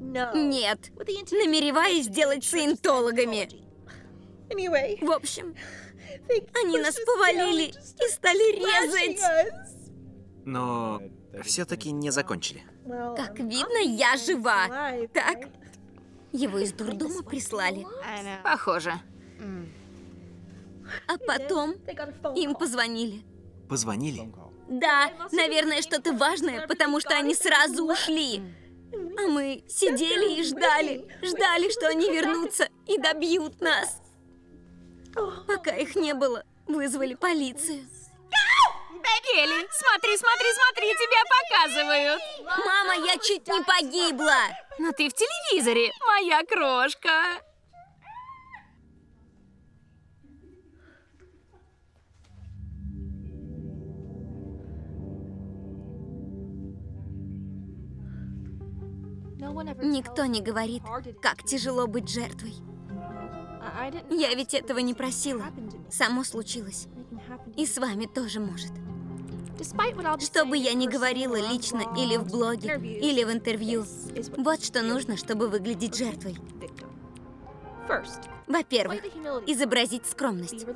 Speaker 2: Нет, намереваясь сделать саентологами. В общем, они нас повалили и стали резать.
Speaker 6: Но все-таки не закончили.
Speaker 2: Как видно, я жива. Так, его из дурдома прислали.
Speaker 4: Похоже.
Speaker 2: А потом им позвонили.
Speaker 6: Позвонили?
Speaker 2: Да, наверное, что-то важное, потому что они сразу ушли. А мы сидели и ждали, ждали, что они вернутся и добьют нас. Пока их не было, вызвали полицию.
Speaker 4: Келли, смотри, смотри, смотри, тебя показывают.
Speaker 2: Мама, я чуть не погибла.
Speaker 4: Но ты в телевизоре, моя крошка.
Speaker 2: Никто не говорит, как тяжело быть жертвой. Я ведь этого не просила. Само случилось. И с вами тоже может. Что бы я ни говорила лично или в блоге, или в интервью, вот что нужно, чтобы выглядеть жертвой. Во-первых, изобразить скромность.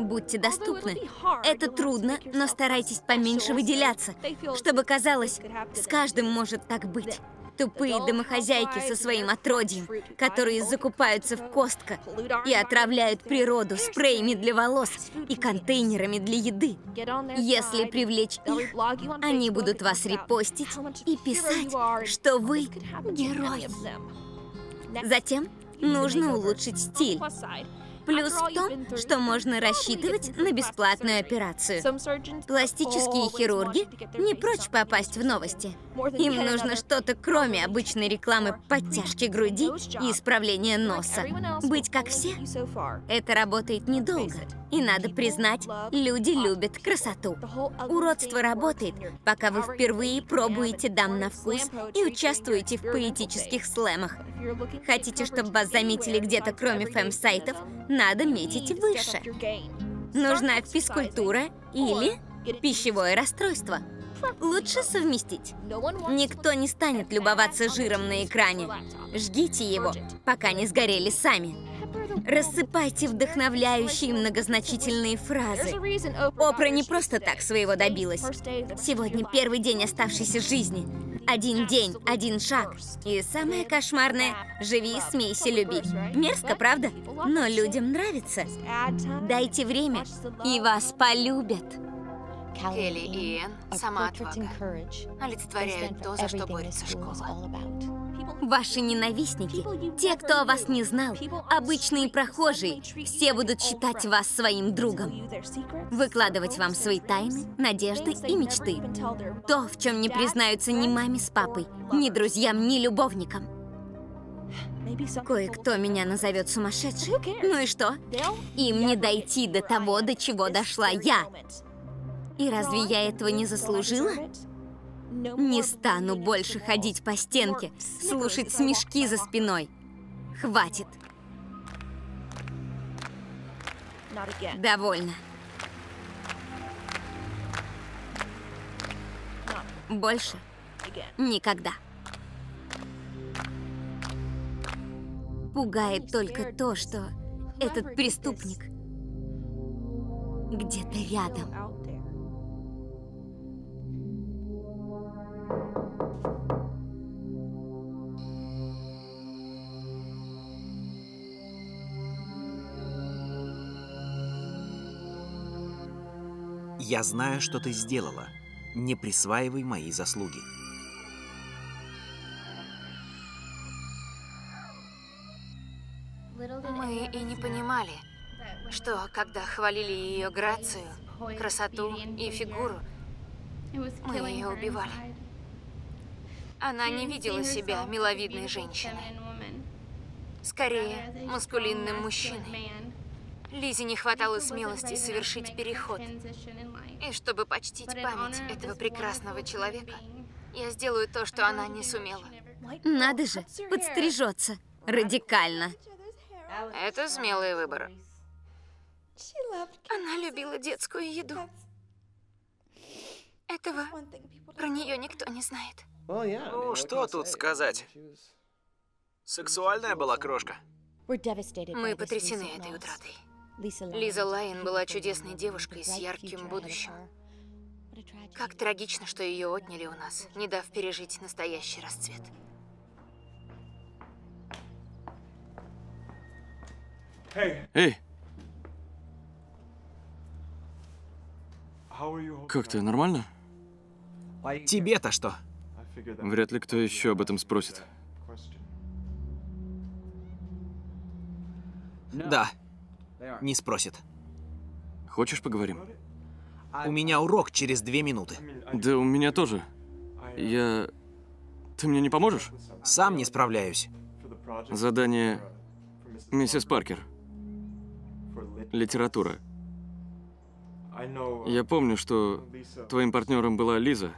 Speaker 2: Будьте доступны. Это трудно, но старайтесь поменьше выделяться, чтобы казалось, с каждым может так быть. Тупые домохозяйки со своим отродьем, которые закупаются в Костка и отравляют природу спреями для волос и контейнерами для еды. Если привлечь их, они будут вас репостить и писать, что вы герой. Затем нужно улучшить стиль. Плюс в том, что можно рассчитывать на бесплатную операцию. Пластические хирурги не прочь попасть в новости. Им нужно что-то кроме обычной рекламы подтяжки груди и исправления носа. Быть как все — это работает недолго. И надо признать, люди любят красоту. Уродство работает, пока вы впервые пробуете дам на вкус и участвуете в поэтических слэмах. Хотите, чтобы вас заметили где-то кроме фэм-сайтов, надо метить выше. Нужна физкультура или пищевое расстройство. Лучше совместить. Никто не станет любоваться жиром на экране. Жгите его, пока не сгорели сами. Рассыпайте вдохновляющие многозначительные фразы. Опра не просто так своего добилась. Сегодня первый день оставшейся жизни. Один день, один шаг. И самое кошмарное – живи, смейся, люби. Мерзко, правда? Но людям нравится. Дайте время, и вас полюбят.
Speaker 4: Келли и Энн – сама отвага. Олицетворяют то, за что борется школа.
Speaker 2: Ваши ненавистники, те, кто о вас не знал, обычные прохожие, все будут считать вас своим другом. Выкладывать вам свои тайны, надежды и мечты. То, в чем не признаются ни маме с папой, ни друзьям, ни любовникам. Кое-кто меня назовет сумасшедшей. Ну и что? Им не дойти до того, до чего дошла я. И разве я этого не заслужила? Не стану больше ходить по стенке, слушать смешки за спиной. Хватит. Довольно. Больше никогда. Пугает только то, что этот преступник где-то рядом.
Speaker 6: Я знаю, что ты сделала. Не присваивай мои заслуги.
Speaker 4: Мы и не понимали, что когда хвалили ее грацию, красоту и фигуру, мы ее убивали. Она не видела себя миловидной женщиной. Скорее, маскулинным мужчиной. Лизе не хватало смелости совершить переход. И чтобы почтить память этого прекрасного человека, я сделаю то, что она не сумела.
Speaker 2: Надо же, подстрижется. Радикально.
Speaker 4: Это смелый выбор. Она любила детскую еду. Этого про нее никто не знает.
Speaker 6: Ну, что тут сказать? Сексуальная была крошка.
Speaker 4: Мы потрясены этой утратой. Лиза Лайн была чудесной девушкой с ярким будущим. Как трагично, что ее отняли у нас, не дав пережить настоящий расцвет.
Speaker 1: Эй! Как ты, нормально?
Speaker 6: Тебе-то что?
Speaker 1: Вряд ли кто еще об этом спросит.
Speaker 6: Да, не спросит.
Speaker 1: Хочешь поговорим?
Speaker 6: У меня урок через две минуты.
Speaker 1: Да у меня тоже. Я... Ты мне не поможешь?
Speaker 6: Сам не справляюсь.
Speaker 1: Задание миссис Паркер. Литература. Я помню, что твоим партнером была Лиза.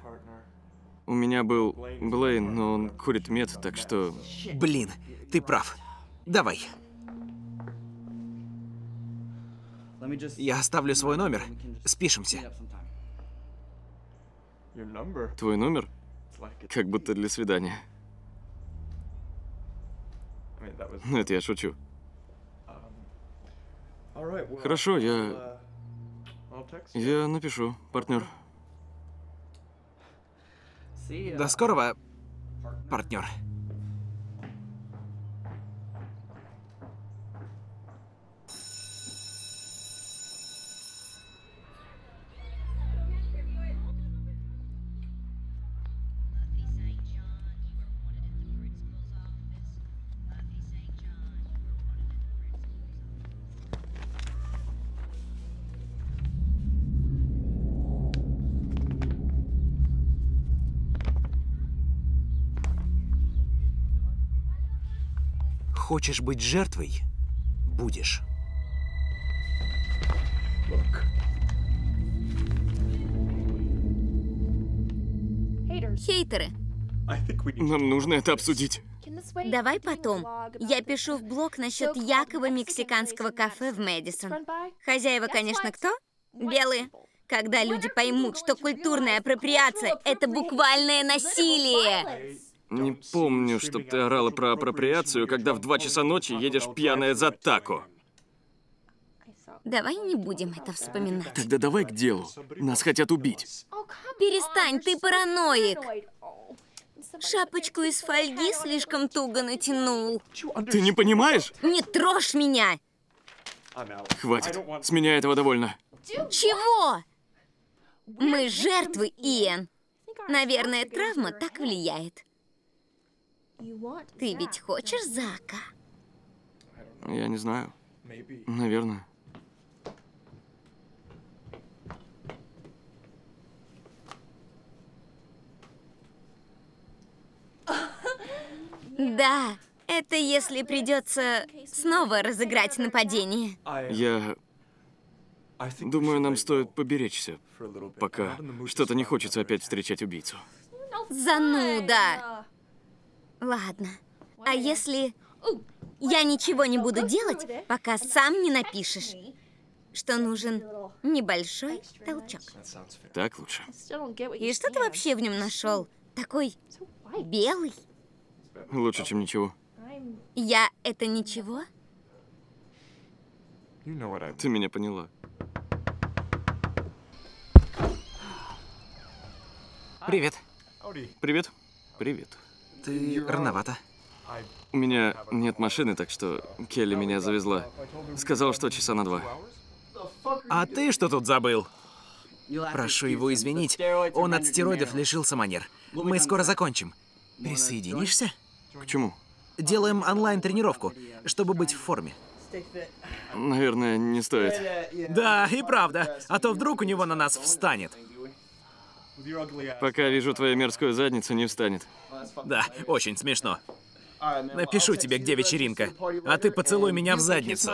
Speaker 1: У меня был Блейн, но он курит мед, так что...
Speaker 6: Блин, ты прав. Давай. Я оставлю свой номер. Спишемся.
Speaker 1: Твой номер? Как будто для свидания. Ну, это я шучу. Хорошо, я... Я напишу, партнер.
Speaker 6: До скорого, партнер. Хочешь быть жертвой? Будешь.
Speaker 2: Хейтеры,
Speaker 1: Нам нужно это обсудить.
Speaker 2: давай потом. Я пишу в блог насчет якобы мексиканского кафе в Мэдисон. Хозяева, конечно, кто? Белые. Когда люди поймут, что культурная апроприация — это буквальное насилие.
Speaker 1: Не помню, чтоб ты орала про апроприацию, когда в два часа ночи едешь пьяная за тако.
Speaker 2: Давай не будем это вспоминать.
Speaker 1: Тогда давай к делу. Нас хотят убить.
Speaker 2: Перестань, ты параноик. Шапочку из фольги слишком туго натянул.
Speaker 1: Ты не понимаешь?
Speaker 2: Не трожь меня!
Speaker 1: Хватит. С меня этого довольно.
Speaker 2: Чего? Мы жертвы, Иэн. Наверное, травма так влияет. Ты ведь хочешь Зака?
Speaker 1: Я не знаю. Наверное.
Speaker 2: Да, это если придется снова разыграть нападение.
Speaker 1: Я думаю, нам стоит поберечься, пока что-то не хочется опять встречать убийцу.
Speaker 2: Зануда. Ладно. А если я ничего не буду делать, пока сам не напишешь, что нужен небольшой толчок?
Speaker 1: Так лучше.
Speaker 2: И что ты вообще в нем нашел? Такой белый?
Speaker 1: Лучше, чем ничего.
Speaker 2: Я это ничего?
Speaker 1: Ты меня поняла.
Speaker 6: Привет.
Speaker 1: Привет. Привет.
Speaker 6: Ты рановато.
Speaker 1: У меня нет машины, так что Келли меня завезла. Сказал, что часа на два.
Speaker 6: А ты что тут забыл? Прошу его извинить. Он от стероидов лишился манер. Мы скоро закончим. Присоединишься?
Speaker 1: К чему?
Speaker 6: Делаем онлайн-тренировку, чтобы быть в форме.
Speaker 1: Наверное, не стоит.
Speaker 6: Да, и правда. А то вдруг у него на нас встанет.
Speaker 1: Пока вижу твою мерзкую задницу, не встанет.
Speaker 6: Да, очень смешно. Напишу тебе, где вечеринка. А ты поцелуй меня в задницу.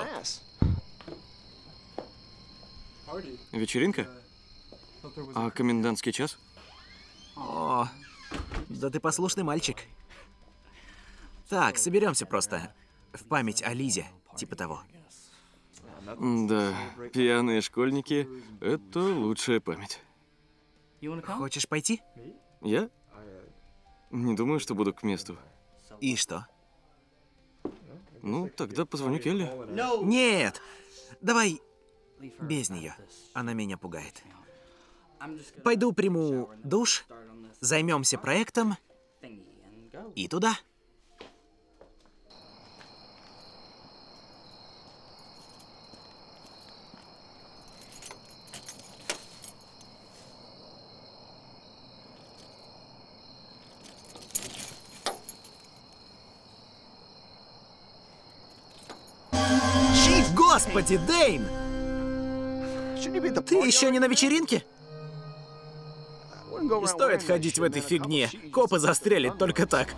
Speaker 1: Вечеринка? А комендантский час?
Speaker 6: О, да ты послушный мальчик. Так, соберемся просто. В память о Лизе, типа того.
Speaker 1: Да, пьяные школьники — это лучшая память.
Speaker 6: Хочешь пойти?
Speaker 1: Я? Не думаю, что буду к месту.
Speaker 6: И что?
Speaker 1: Ну, тогда позвоню Келли.
Speaker 6: Нет! Давай без нее. Она меня пугает. Пойду приму душ, займемся проектом и туда. Господи, Дэйн! Ты еще не на вечеринке? Не стоит ходить в этой фигне. Копы застрелят только так.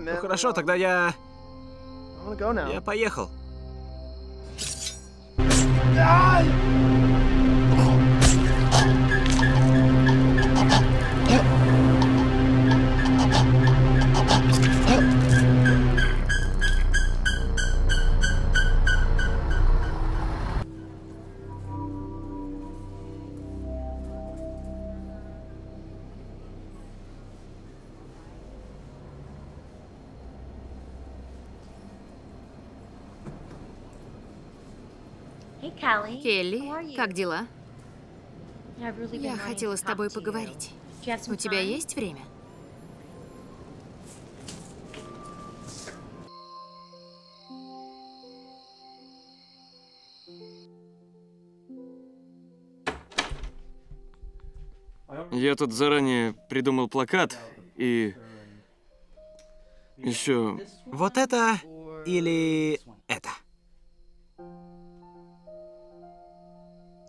Speaker 6: Ну хорошо, тогда я... Я поехал.
Speaker 4: Келли, как дела? Я хотела с тобой поговорить. У тебя есть время?
Speaker 1: Я тут заранее придумал плакат и... Еще...
Speaker 6: Вот это или это?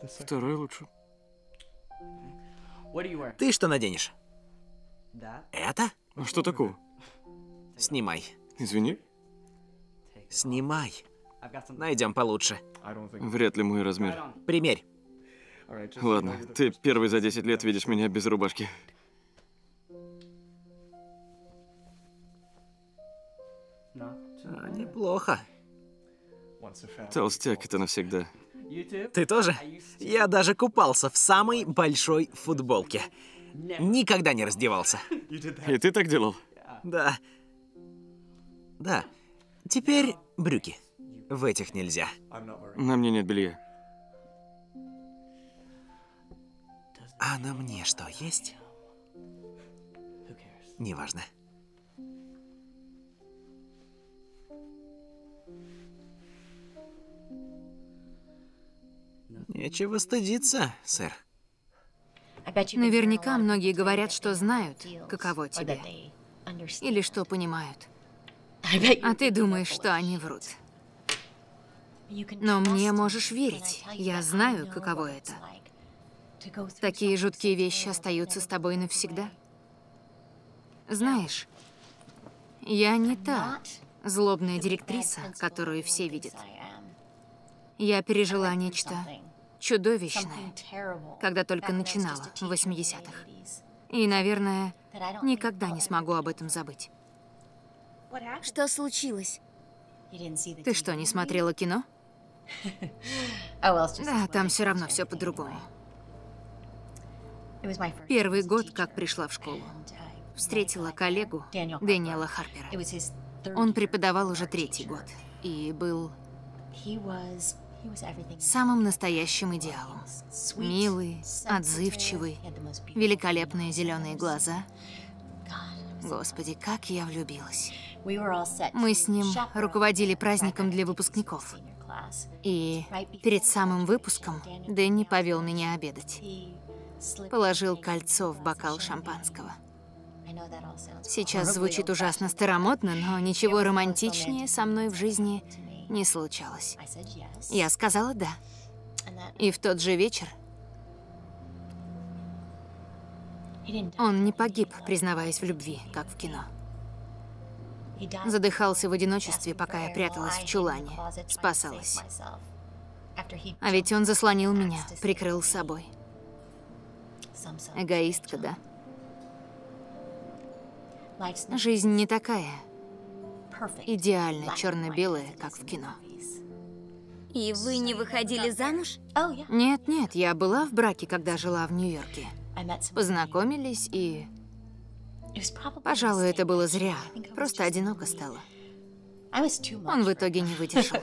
Speaker 1: Второй лучше.
Speaker 6: Ты что наденешь? Это?
Speaker 1: А что такого?
Speaker 6: Снимай.
Speaker 1: Извини.
Speaker 6: Снимай. Найдем получше.
Speaker 1: Вряд ли мой размер.
Speaker 6: Примерь.
Speaker 1: Ладно, ты первый за 10 лет видишь меня без рубашки.
Speaker 6: А, неплохо.
Speaker 1: Толстяк это навсегда.
Speaker 6: Ты тоже? Я даже купался в самой большой футболке. Никогда не раздевался.
Speaker 1: И ты так делал?
Speaker 6: Да. Да. Теперь брюки. В этих нельзя.
Speaker 1: На мне нет белья.
Speaker 6: А на мне что, есть? Неважно. Нечего стыдиться, сэр.
Speaker 4: Наверняка многие говорят, что знают, каково тебе. Или что понимают. А ты думаешь, что они врут. Но мне можешь верить. Я знаю, каково это. Такие жуткие вещи остаются с тобой навсегда. Знаешь, я не та злобная директриса, которую все видят. Я пережила нечто чудовищное, когда только начинала в 80-х. И, наверное, никогда не смогу об этом забыть.
Speaker 2: Что случилось?
Speaker 4: Ты что, не смотрела кино? <laughs> Да, там все равно все по-другому. Первый год, как пришла в школу. Встретила коллегу Дэниела Харпера. Он преподавал уже третий год и был самым настоящим идеалом. Милый, отзывчивый, великолепные зеленые глаза. Господи, как я влюбилась. Мы с ним руководили праздником для выпускников. И перед самым выпуском Дэнни повел меня обедать. Положил кольцо в бокал шампанского. Сейчас звучит ужасно старомодно, но ничего романтичнее со мной в жизни не случалось. Я сказала «да». И в тот же вечер он не погиб, признаваясь в любви, как в кино. Задыхался в одиночестве, пока я пряталась в чулане, спасалась. А ведь он заслонил меня, прикрыл собой. Эгоистка, да? Жизнь не такая идеально черно-белая, как в кино.
Speaker 2: И вы не выходили замуж?
Speaker 4: Нет, нет, я была в браке, когда жила в Нью-Йорке. Познакомились и... Пожалуй, это было зря. Просто одиноко стало. Он в итоге не выдержал.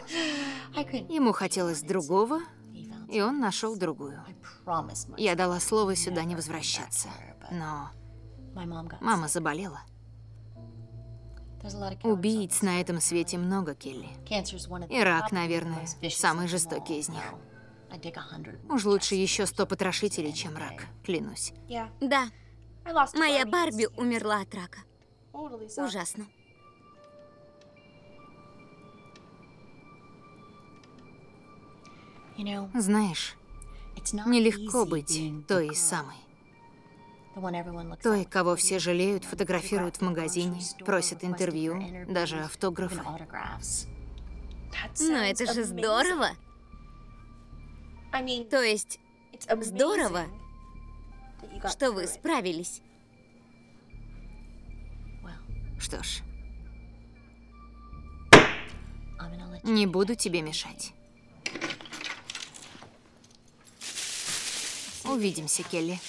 Speaker 4: <laughs> Ему хотелось другого, и он нашел другую. Я дала слово сюда не возвращаться, но мама заболела. Убийц на этом свете много, Келли. И рак, наверное, самый жестокий из них. Уж лучше еще сто потрошителей, чем рак, клянусь.
Speaker 2: Да. Моя Барби умерла от рака. Ужасно.
Speaker 4: Знаешь, нелегко быть той самой. Той, кого все жалеют, фотографируют в магазине, просят интервью, даже автографы.
Speaker 2: Но это же здорово. То есть, здорово, что вы справились.
Speaker 4: Что ж, не буду тебе мешать. Увидимся, Келли.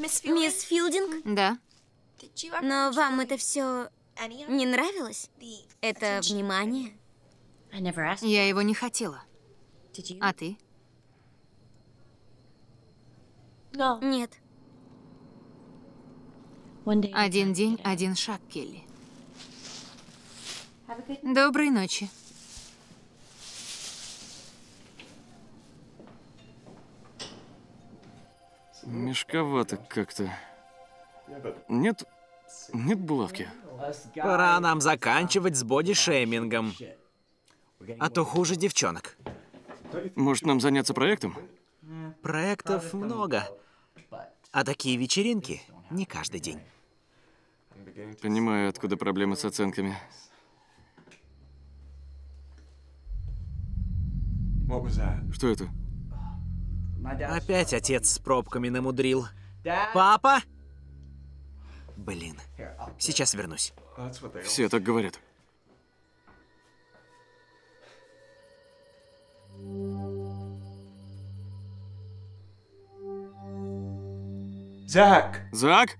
Speaker 2: Мисс Филдинг?
Speaker 4: Да.
Speaker 2: Но вам это все не нравилось? Это внимание?
Speaker 4: Я его не хотела. А ты?
Speaker 2: Нет.
Speaker 4: Один день, один шаг, Келли. Доброй ночи.
Speaker 1: Мешковато как-то. Нет... Нет булавки.
Speaker 6: Пора нам заканчивать с бодишеймингом. А то хуже девчонок.
Speaker 1: Может, нам заняться проектом?
Speaker 6: Проектов много, а такие вечеринки не каждый день.
Speaker 1: Понимаю, откуда проблемы с оценками. Что это?
Speaker 6: Опять отец с пробками намудрил. Папа? Блин, сейчас вернусь.
Speaker 1: Все так говорят.
Speaker 7: Зак!
Speaker 1: Зак?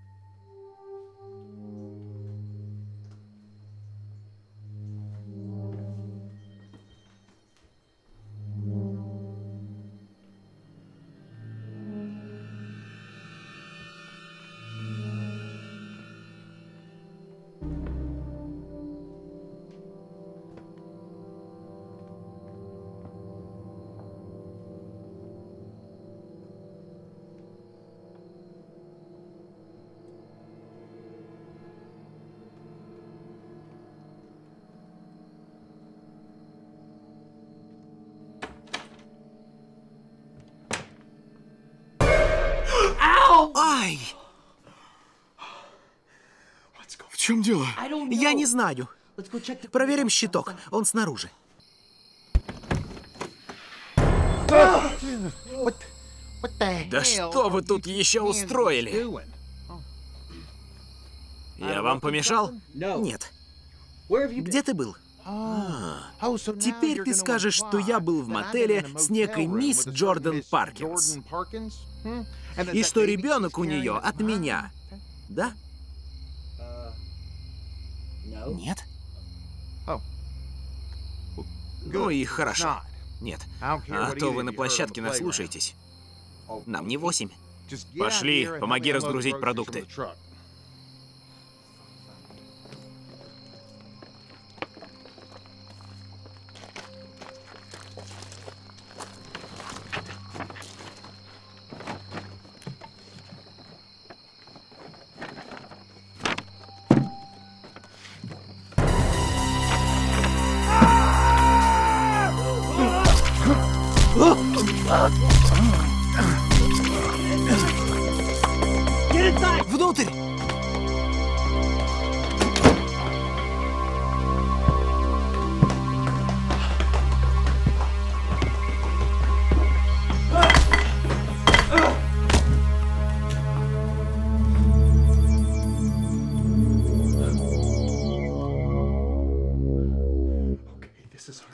Speaker 1: Дело?
Speaker 6: Я не знаю. Проверим щиток. Он снаружи. Да что вы тут еще устроили? Я вам помешал? Нет. Где ты был? Теперь ты скажешь, что я был в мотеле с некой мисс Джордан Паркинс. И что ребенок у нее от меня. Да? Нет? Ну и хорошо. Нет. А то вы на площадке наслушаетесь. Нам не восемь. Пошли, помоги разгрузить продукты.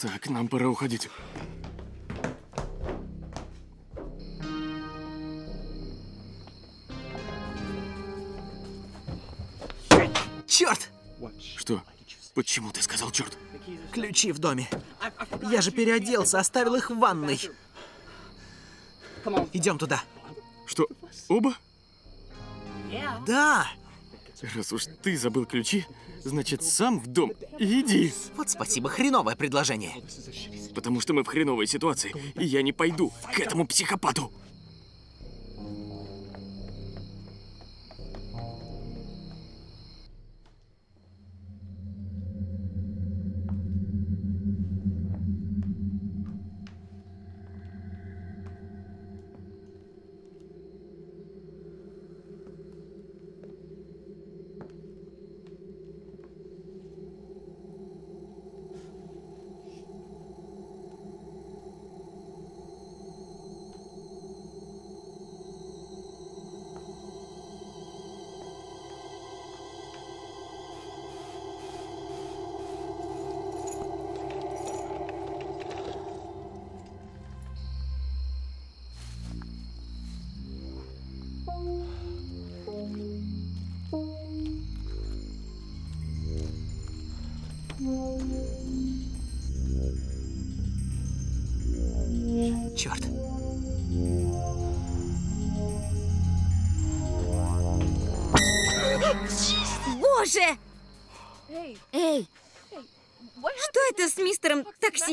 Speaker 1: Так, нам пора уходить.
Speaker 6: Черт!
Speaker 1: Что? Почему ты сказал черт?
Speaker 6: Ключи в доме. Я же переоделся, оставил их в ванной. Идем туда.
Speaker 1: Что, оба?
Speaker 6: Да!
Speaker 1: Раз уж ты забыл ключи, значит сам в дом иди.
Speaker 6: Вот спасибо, хреновое предложение.
Speaker 1: Потому что мы в хреновой ситуации, и я не пойду к этому психопату.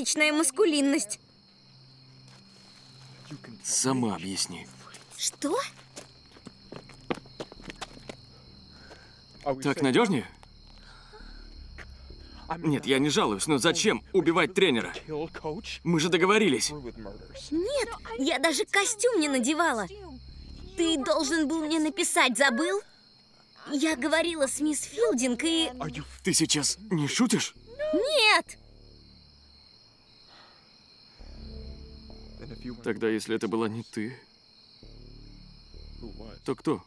Speaker 2: Токсичная маскулинность?
Speaker 1: Сама объясни.
Speaker 2: Что?
Speaker 1: Так надежнее? Нет, я не жалуюсь, но зачем убивать тренера? Мы же договорились.
Speaker 2: Нет, я даже костюм не надевала. Ты должен был мне написать, забыл? Я говорила с мисс Филдинг и...
Speaker 1: Ты сейчас не шутишь?
Speaker 2: Нет!
Speaker 1: Тогда, если это была не ты, то кто?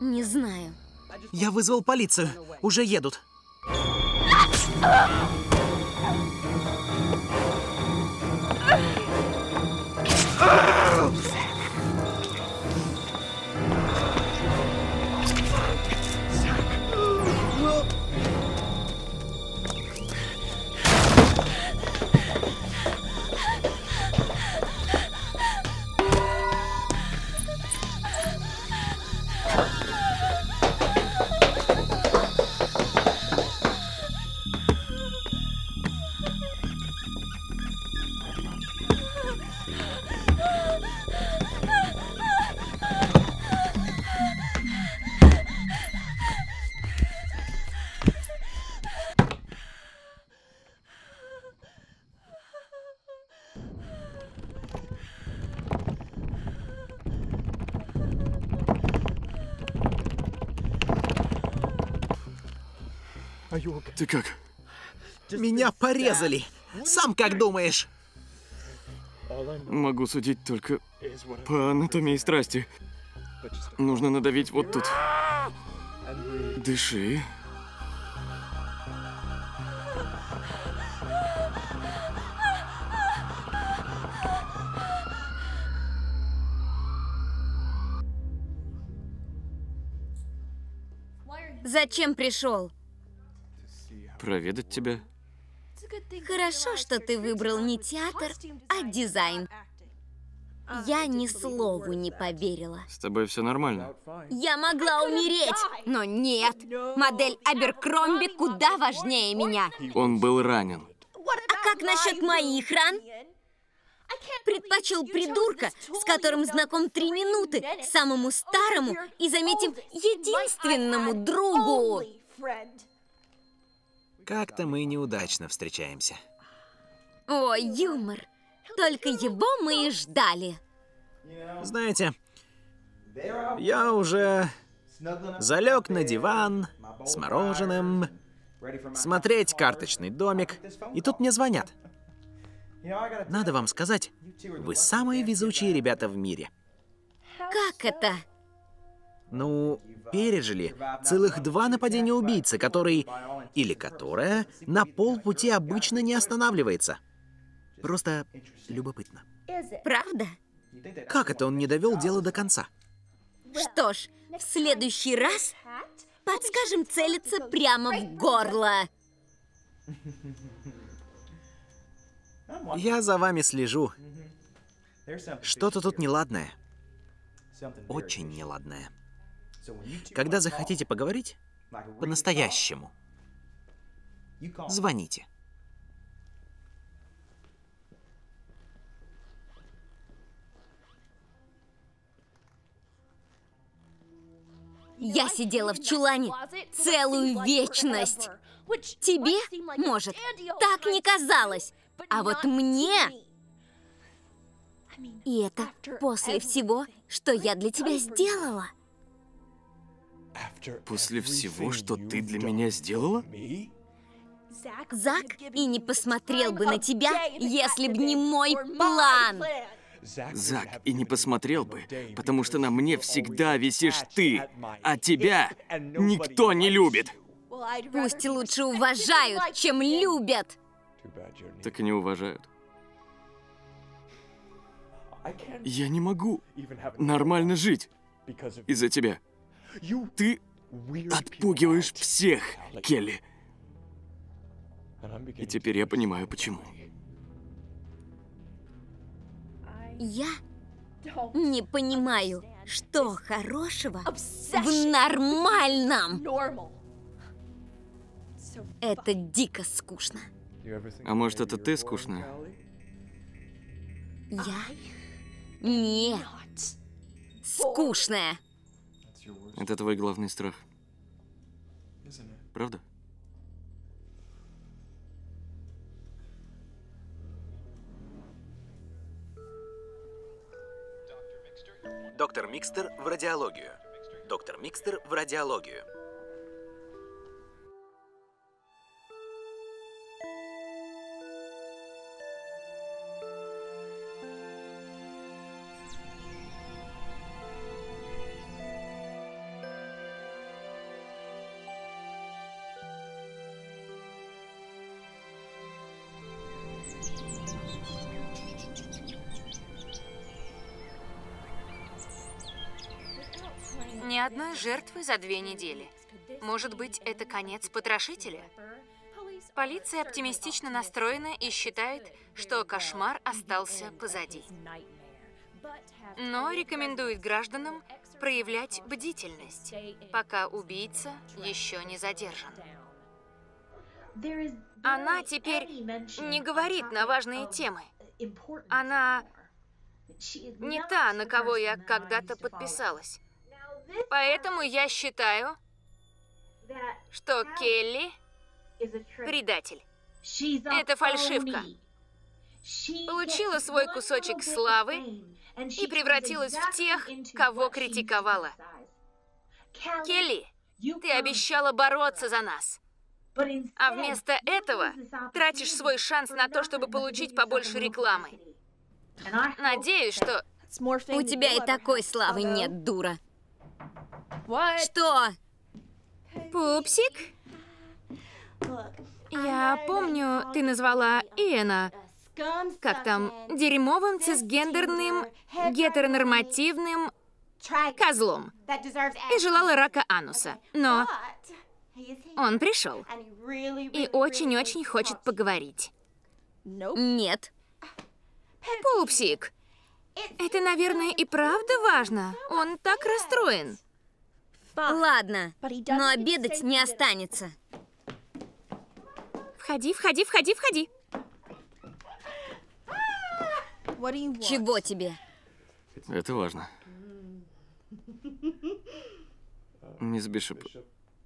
Speaker 2: Не знаю.
Speaker 6: Я вызвал полицию. Уже едут.
Speaker 1: Ты как?
Speaker 6: Меня порезали. Сам как думаешь?
Speaker 1: Могу судить только по анатомии страсти. Нужно надавить вот тут. Дыши.
Speaker 2: Зачем пришел?
Speaker 1: Проведать тебя?
Speaker 2: Хорошо, что ты выбрал не театр, а дизайн. Я ни слову не поверила.
Speaker 1: С тобой все нормально?
Speaker 2: Я могла умереть, но нет. Модель Аберкромби куда важнее меня.
Speaker 1: Он был ранен.
Speaker 2: А как насчет моих ран? Предпочел придурка, с которым знаком три минуты, самому старому и, заметим, единственному другу.
Speaker 6: Как-то мы неудачно встречаемся.
Speaker 2: О, юмор. Только его мы и ждали.
Speaker 6: Знаете, я уже залег на диван с мороженым, смотреть карточный домик, и тут мне звонят. Надо вам сказать, вы самые везучие ребята в мире.
Speaker 2: Как это?
Speaker 6: Ну, пережили целых два нападения убийцы, который или которая на полпути обычно не останавливается. Просто любопытно.
Speaker 2: Правда?
Speaker 6: Как это он не довел дело до конца?
Speaker 2: Что ж, в следующий раз подскажем целиться прямо в горло.
Speaker 6: Я за вами слежу. Что-то тут неладное. Очень неладное. Когда захотите поговорить, по-настоящему, звоните.
Speaker 2: Я сидела в чулане целую вечность. Тебе, может, так не казалось. А вот мне... И это после всего, что я для тебя сделала.
Speaker 1: После всего, что ты для меня сделала?
Speaker 2: Зак и не посмотрел бы на тебя, если б не мой план.
Speaker 1: Зак и не посмотрел бы, потому что на мне всегда висишь ты, а тебя никто не любит.
Speaker 2: Пусть лучше уважают, чем любят.
Speaker 1: Так и не уважают. Я не могу нормально жить из-за тебя. Ты отпугиваешь всех, Келли. И теперь я понимаю, почему.
Speaker 2: Я не понимаю, что хорошего в нормальном. Это дико скучно.
Speaker 1: А может, это ты скучная?
Speaker 2: Я не скучная.
Speaker 1: Это твой главный страх. Правда?
Speaker 6: Доктор Микстер в радиологию. Доктор Микстер в радиологию.
Speaker 4: Одной жертвы за две недели. Может быть, это конец потрошителя? Полиция оптимистично настроена и считает, что кошмар остался позади. Но рекомендует гражданам проявлять бдительность, пока убийца еще не задержан. Она теперь не говорит на важные темы. Она не та, на кого я когда-то подписалась. Поэтому я считаю, что Келли предатель. Это фальшивка. Получила свой кусочек славы и превратилась в тех, кого критиковала. Келли, ты обещала бороться за нас. А вместо этого тратишь свой шанс на то, чтобы получить побольше рекламы. Надеюсь, что...
Speaker 2: У тебя и такой славы нет, дура. Что?
Speaker 4: Пупсик? Я помню, ты назвала Иэна, как там, дерьмовым цисгендерным, гетеронормативным козлом. И желала рака ануса. Но он пришел. И очень-очень хочет поговорить.
Speaker 2: Нет.
Speaker 4: Пупсик, это, наверное, и правда важно. Он так расстроен.
Speaker 2: Ладно, но обедать не останется.
Speaker 4: Входи, входи, входи, входи.
Speaker 2: Чего тебе?
Speaker 1: Это важно. Мисс Бишоп,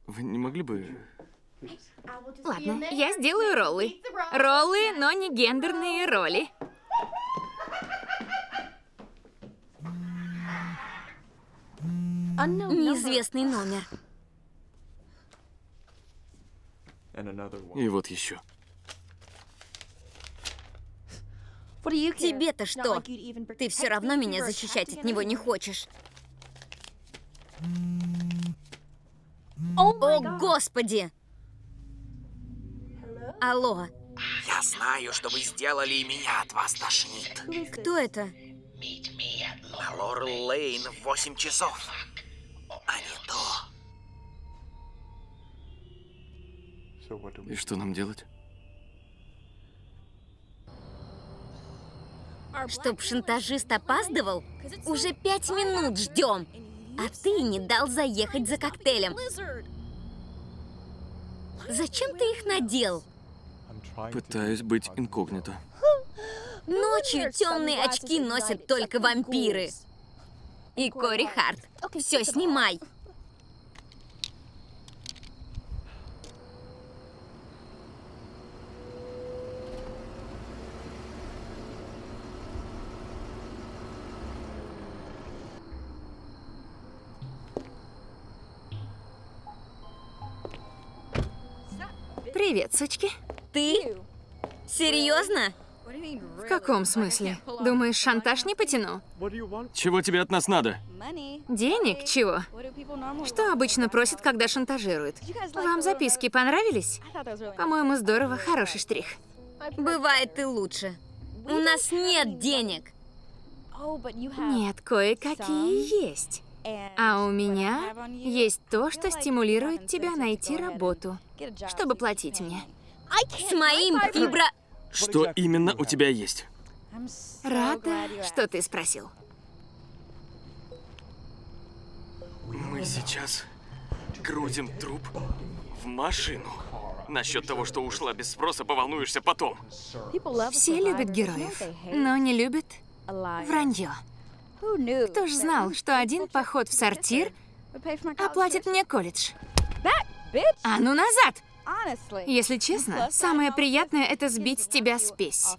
Speaker 1: вы не могли бы...
Speaker 4: Ладно, я сделаю роллы. Роллы, но не гендерные роли.
Speaker 2: Неизвестный номер.
Speaker 1: И вот еще.
Speaker 2: Тебе-то что? Ты все равно меня защищать от него не хочешь. О, Господи! Алло,
Speaker 6: Я знаю, что вы сделали, и меня от вас тошнит.
Speaker 2: кто это?
Speaker 6: На Лорел Лейн в 8 часов. А не то.
Speaker 1: И что нам делать?
Speaker 2: Чтоб шантажист опаздывал? Уже пять минут ждем. А ты не дал заехать за коктейлем. Зачем ты их надел?
Speaker 1: Пытаюсь быть инкогнито.
Speaker 2: Ночью темные очки носят только вампиры. И Кори Харт. Все, снимай.
Speaker 4: Привет, сучки.
Speaker 2: Ты? Серьезно?
Speaker 4: В каком смысле? Думаешь, шантаж не потяну?
Speaker 1: Чего тебе от нас надо?
Speaker 4: Денег? Чего? Что обычно просят, когда шантажируют? Вам записки понравились? По-моему, здорово, хороший штрих.
Speaker 2: Бывает и лучше. У нас нет денег.
Speaker 4: Нет, кое-какие есть. А у меня есть то, что стимулирует тебя найти работу, чтобы платить мне.
Speaker 2: С моим фибро...
Speaker 1: Что именно у тебя есть?
Speaker 4: Рада, что ты спросил.
Speaker 1: Мы сейчас грузим труп в машину. Насчет того, что ушла без спроса, поволнуешься потом.
Speaker 4: Все любят героев, но не любят вранье. Кто ж знал, что один поход в сортир оплатит мне колледж? А ну назад! Если честно, самое приятное — это сбить с тебя спесь.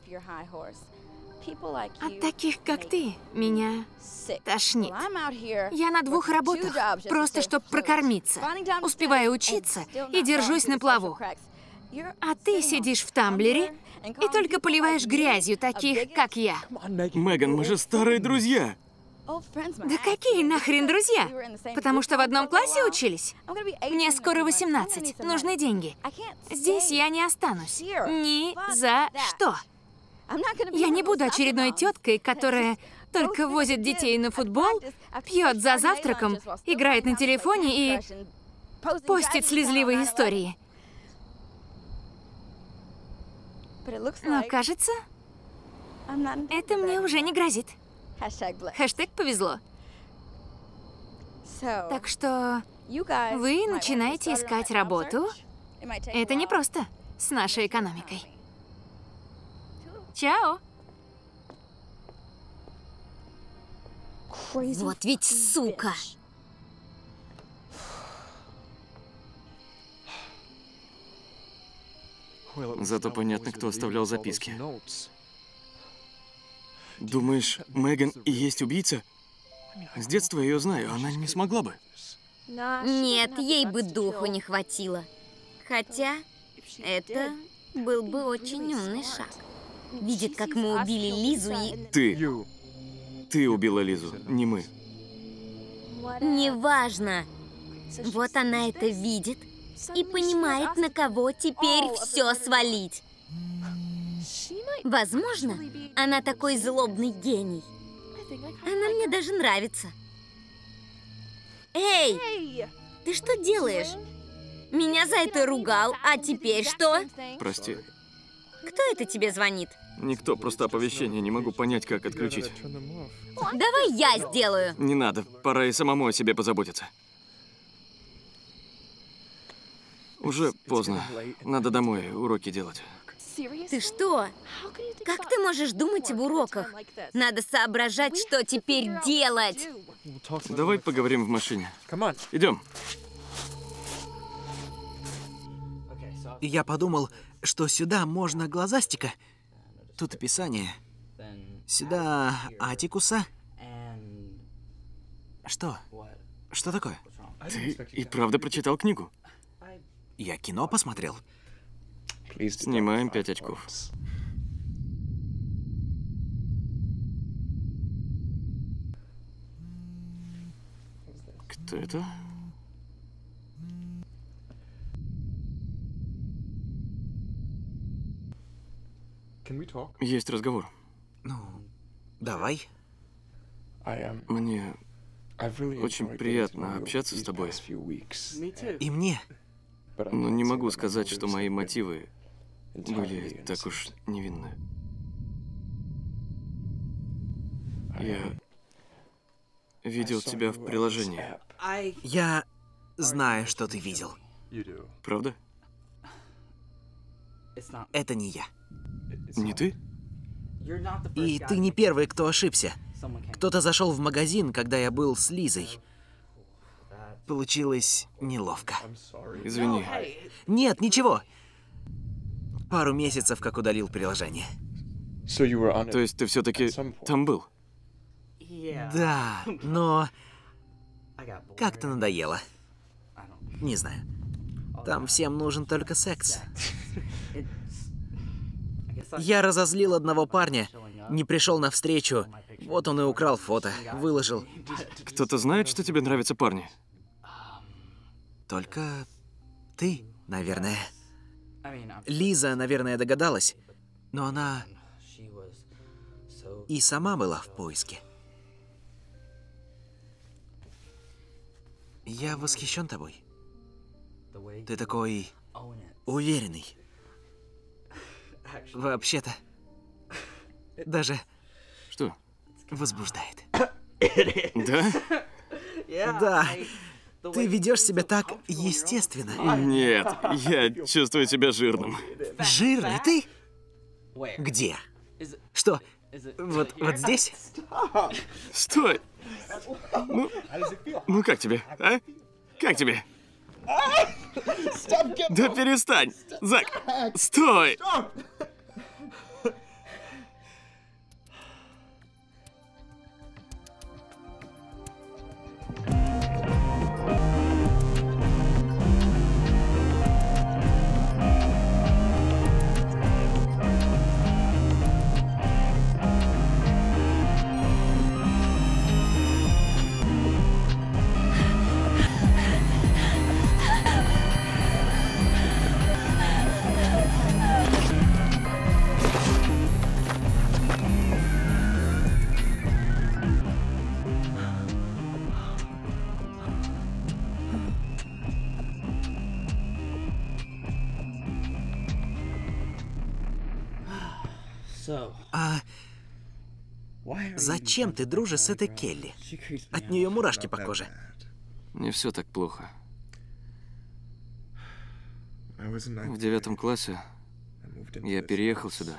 Speaker 4: От таких, как ты, меня тошнит. Я на двух работах, просто чтобы прокормиться. Успеваю учиться и держусь на плаву. А ты сидишь в тамблере и только поливаешь грязью таких, как я.
Speaker 1: Меган, мы же старые друзья.
Speaker 4: Да какие нахрен друзья? Потому что в одном классе учились? Мне скоро 18, нужны деньги. Здесь я не останусь. Ни за что. Я не буду очередной теткой, которая только возит детей на футбол, пьет за завтраком, играет на телефоне и постит слезливые истории. Но кажется, это мне уже не грозит. Хэштег повезло. Так что вы начинаете искать работу. Это непросто с нашей экономикой. Чао.
Speaker 2: Вот ведь сука!
Speaker 1: Зато понятно, кто оставлял записки. Думаешь, Меган и есть убийца? С детства я ее знаю, она не смогла бы.
Speaker 2: Нет, ей бы духу не хватило. Хотя, это был бы очень умный шаг. Видит, как мы убили Лизу и...
Speaker 1: Ты. Ты убила Лизу, не мы.
Speaker 2: Неважно. Вот она это видит и понимает, на кого теперь все свалить. Возможно, она такой злобный гений. Она мне даже нравится. Эй! Ты что делаешь? Меня за это ругал, а теперь что?
Speaker 1: Прости.
Speaker 2: Кто это тебе звонит?
Speaker 1: Никто, просто оповещение. Не могу понять, как отключить.
Speaker 2: Давай я сделаю.
Speaker 1: Не надо. Пора и самому о себе позаботиться. Уже поздно. Надо домой уроки делать.
Speaker 2: Ты что? Как ты можешь думать об уроках? Надо соображать, что теперь делать.
Speaker 1: Давай поговорим в машине. Идем.
Speaker 6: Я подумал, что сюда можно глазастика. Тут описание. Сюда Атикуса. Что? Что такое?
Speaker 1: Ты и правда прочитал книгу?
Speaker 6: Я кино посмотрел.
Speaker 1: Снимаем пять очков. Кто это? Есть разговор.
Speaker 6: Ну, давай.
Speaker 1: Мне очень приятно общаться с тобой.
Speaker 6: И мне.
Speaker 1: Но не могу сказать, что мои мотивы были так уж невинны. Я видел тебя в приложении.
Speaker 6: Я знаю, что ты видел.
Speaker 1: Правда?
Speaker 6: Это не я.
Speaker 1: Не ты?
Speaker 6: И ты не первый, кто ошибся. Кто-то зашел в магазин, когда я был с Лизой. Получилось неловко.
Speaker 1: Извини.
Speaker 6: Нет, ничего. Пару месяцев, как удалил приложение.
Speaker 1: То есть ты все-таки там был?
Speaker 6: Да, но <laughs> как-то надоело. Не знаю. Там всем нужен только секс. <laughs> Я разозлил одного парня, не пришел на встречу. Вот он и украл фото, выложил. <laughs>
Speaker 1: Кто-то знает, что тебе нравятся парни?
Speaker 6: Только ты, наверное. Лиза, наверное, догадалась, но она и сама была в поиске. Я восхищен тобой. Ты такой уверенный. Вообще-то, даже
Speaker 1: Что?
Speaker 6: возбуждает. <coughs>
Speaker 1: Да?
Speaker 6: Да, ты ведешь себя так естественно.
Speaker 1: Нет, я чувствую себя жирным.
Speaker 6: Жирный ты? Где? Что? Вот, вот здесь?
Speaker 1: Стой! Ну, ну как тебе, а? Как тебе? Да перестань! Зак, стой!
Speaker 6: Зачем ты дружишь с этой Келли? От нее мурашки по коже.
Speaker 1: Не все так плохо. В девятом классе я переехал сюда.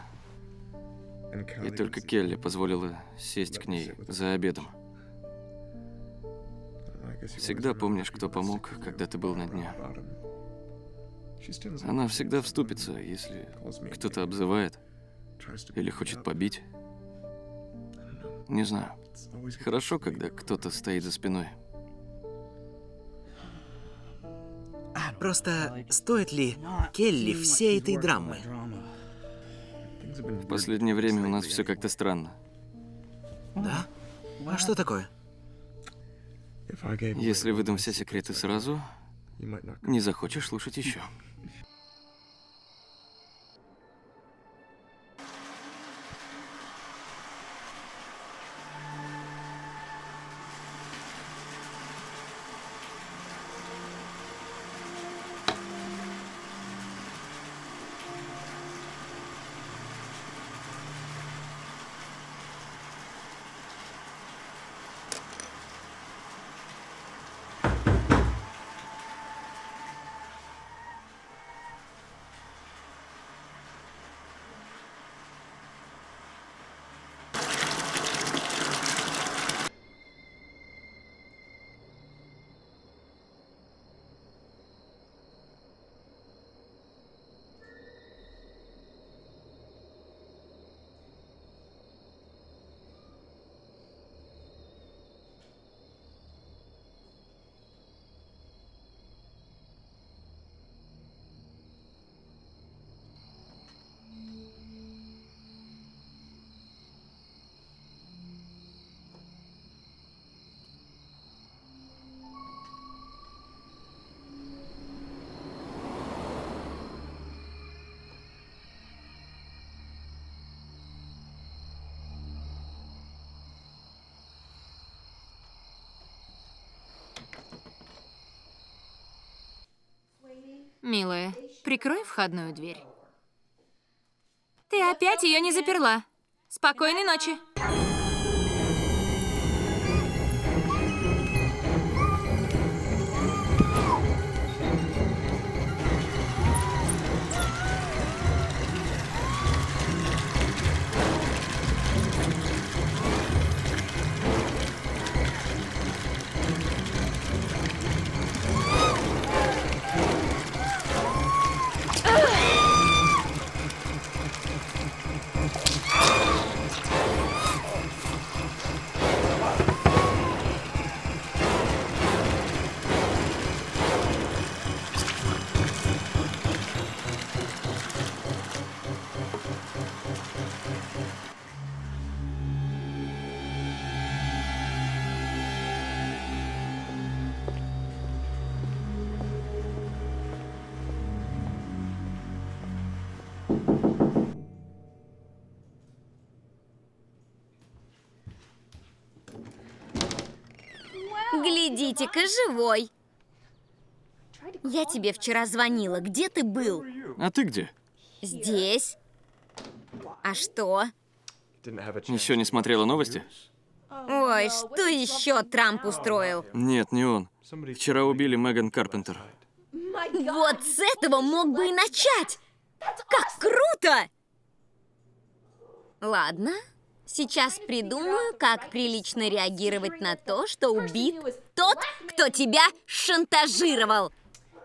Speaker 1: И только Келли позволила сесть к ней за обедом. Всегда помнишь, кто помог, когда ты был на дне. Она всегда вступится, если кто-то обзывает или хочет побить. Не знаю. Хорошо, когда кто-то стоит за спиной.
Speaker 6: Просто стоит ли Келли всей этой драмы?
Speaker 1: В последнее время у нас все как-то странно.
Speaker 6: Да? А что такое?
Speaker 1: Если выдам все секреты сразу, не захочешь слушать еще.
Speaker 4: Милая, прикрой входную дверь. Ты опять ее не заперла. Спокойной ночи.
Speaker 2: Глядите-ка, живой. Я тебе вчера звонила. Где ты был?
Speaker 1: А ты где?
Speaker 2: Здесь. А что?
Speaker 1: Еще не смотрела новости?
Speaker 2: Ой, что еще Трамп устроил?
Speaker 1: Нет, не он. Вчера убили Меган Карпентер.
Speaker 2: Вот с этого мог бы и начать. Как круто! Ладно, сейчас придумаю, как прилично реагировать на то, что убит тот, кто тебя шантажировал.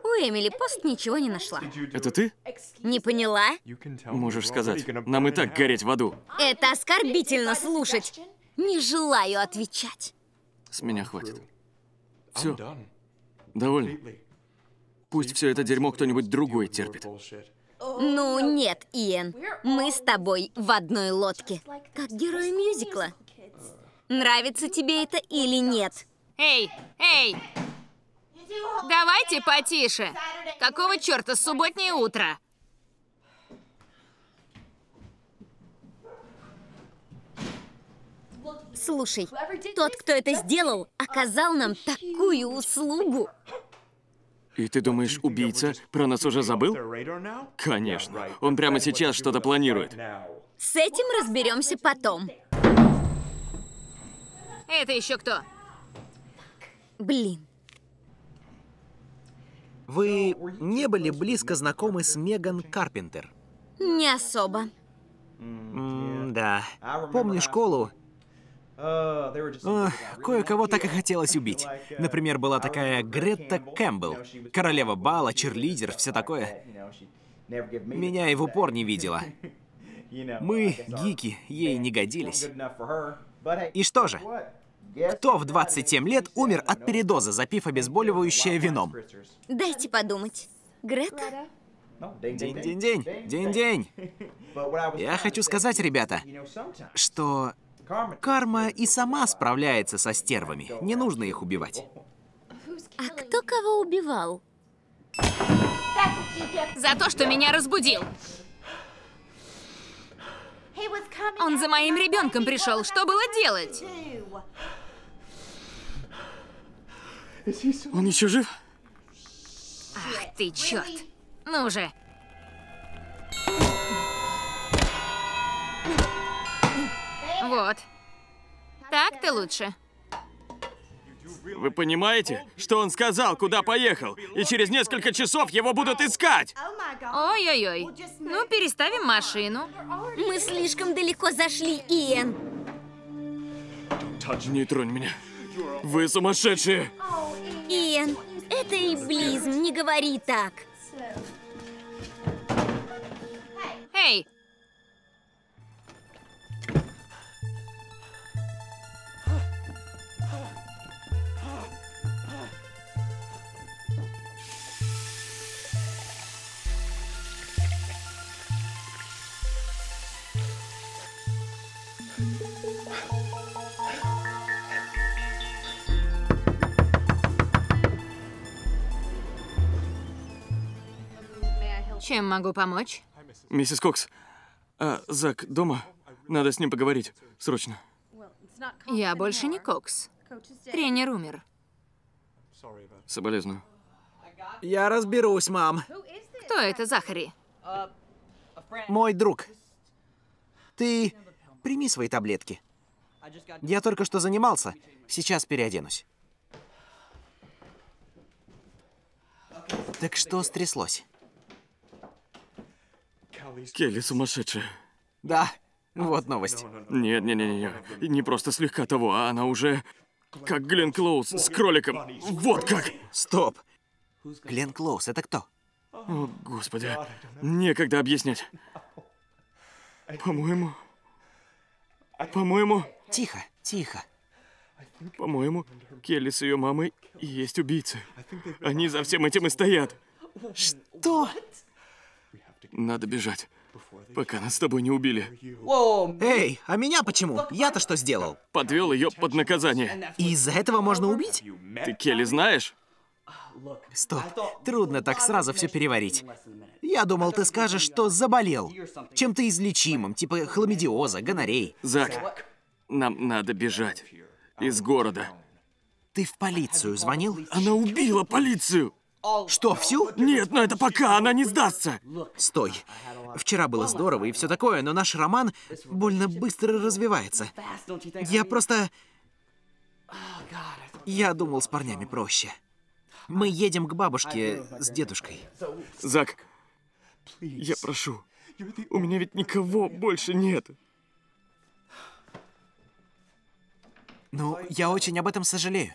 Speaker 2: У Эмили пост ничего не нашла.
Speaker 1: Это ты?
Speaker 2: Не поняла?
Speaker 1: Можешь сказать. Нам и так гореть в аду.
Speaker 2: Это оскорбительно слушать. Не желаю отвечать.
Speaker 1: С меня хватит. Все. Довольно. Пусть все это дерьмо кто-нибудь другой терпит.
Speaker 2: Ну нет, Иэн, мы с тобой в одной лодке, как герои мюзикла. Нравится тебе это или нет?
Speaker 4: Эй, эй! Давайте потише. Какого черта субботнее утро?
Speaker 2: Слушай, тот, кто это сделал, оказал нам такую услугу.
Speaker 1: И ты думаешь, убийца про нас уже забыл? Конечно. Он прямо сейчас что-то планирует.
Speaker 2: С этим разберемся потом.
Speaker 4: Это еще кто?
Speaker 2: Блин.
Speaker 6: Вы не были близко знакомы с Меган Карпентер?
Speaker 2: Не особо.
Speaker 6: М, да. Помню школу. Ох, кое-кого так и хотелось <laughs> убить. Например, была такая Гретта Кэмпбелл. Королева бала, черлидер, все такое. Меня и в упор не видела. <laughs> Мы, гики, ей не годились. И что же? Кто в 27 лет умер от передоза, запив обезболивающее вином?
Speaker 2: Дайте подумать. Грета?
Speaker 6: День-день-день, день-день. <laughs> Я хочу сказать, ребята, что карма и сама справляется со стервами. Не нужно их убивать.
Speaker 2: А кто кого убивал?
Speaker 4: За то, что меня разбудил. Он за моим ребенком пришел. Что было делать?
Speaker 1: Он еще жив?
Speaker 4: Ах ты, черт. Ну же. Вот. Так-то лучше.
Speaker 1: Вы понимаете, что он сказал, куда поехал? И через несколько часов его будут искать!
Speaker 4: Ой-ой-ой. Ну, переставим машину.
Speaker 2: Мы слишком далеко зашли, Иэн.
Speaker 1: Не тронь меня. Вы сумасшедшие!
Speaker 2: Иэн, это иблизм, не говори так.
Speaker 4: Эй, чем могу помочь?
Speaker 1: Миссис Кокс, а Зак дома? Надо с ним поговорить. Срочно.
Speaker 4: Я больше не Кокс. Тренер умер.
Speaker 1: Соболезную.
Speaker 6: Я разберусь, мам.
Speaker 4: Кто это, Захари?
Speaker 6: Мой друг. Ты прими свои таблетки. Я только что занимался. Сейчас переоденусь. Так что стряслось?
Speaker 1: Келли сумасшедшая.
Speaker 6: Да, вот новость.
Speaker 1: Нет, не, не, не, не, просто слегка того, а она уже как Глен Клоуз с кроликом. Вот как!
Speaker 6: Стоп. Глен Клоус, это кто?
Speaker 1: О, господи, некогда объяснять. По-моему, по-моему,
Speaker 6: Тихо, тихо.
Speaker 1: по-моему, Келли с ее мамой и есть убийцы. Они за всем этим и стоят.
Speaker 6: Что?
Speaker 1: Надо бежать, пока нас с тобой не убили.
Speaker 6: Эй, а меня почему? Я-то что сделал?
Speaker 1: Подвел ее под наказание.
Speaker 6: И из-за этого можно убить?
Speaker 1: Ты Келли знаешь?
Speaker 6: Стоп, трудно так сразу все переварить. Я думал, ты скажешь, что заболел. Чем-то излечимым, типа хламидиоза, гонорей.
Speaker 1: Зак, нам надо бежать. Из города.
Speaker 6: Ты в полицию звонил?
Speaker 1: Она убила полицию!
Speaker 6: Что, всю?
Speaker 1: Нет, но это пока, она не сдастся!
Speaker 6: Стой. Вчера было здорово и все такое, но наш роман больно быстро развивается. Я просто... Я думал, с парнями проще. Мы едем к бабушке с дедушкой.
Speaker 1: Зак, я прошу, у меня ведь никого больше нет.
Speaker 6: Ну, я очень об этом сожалею.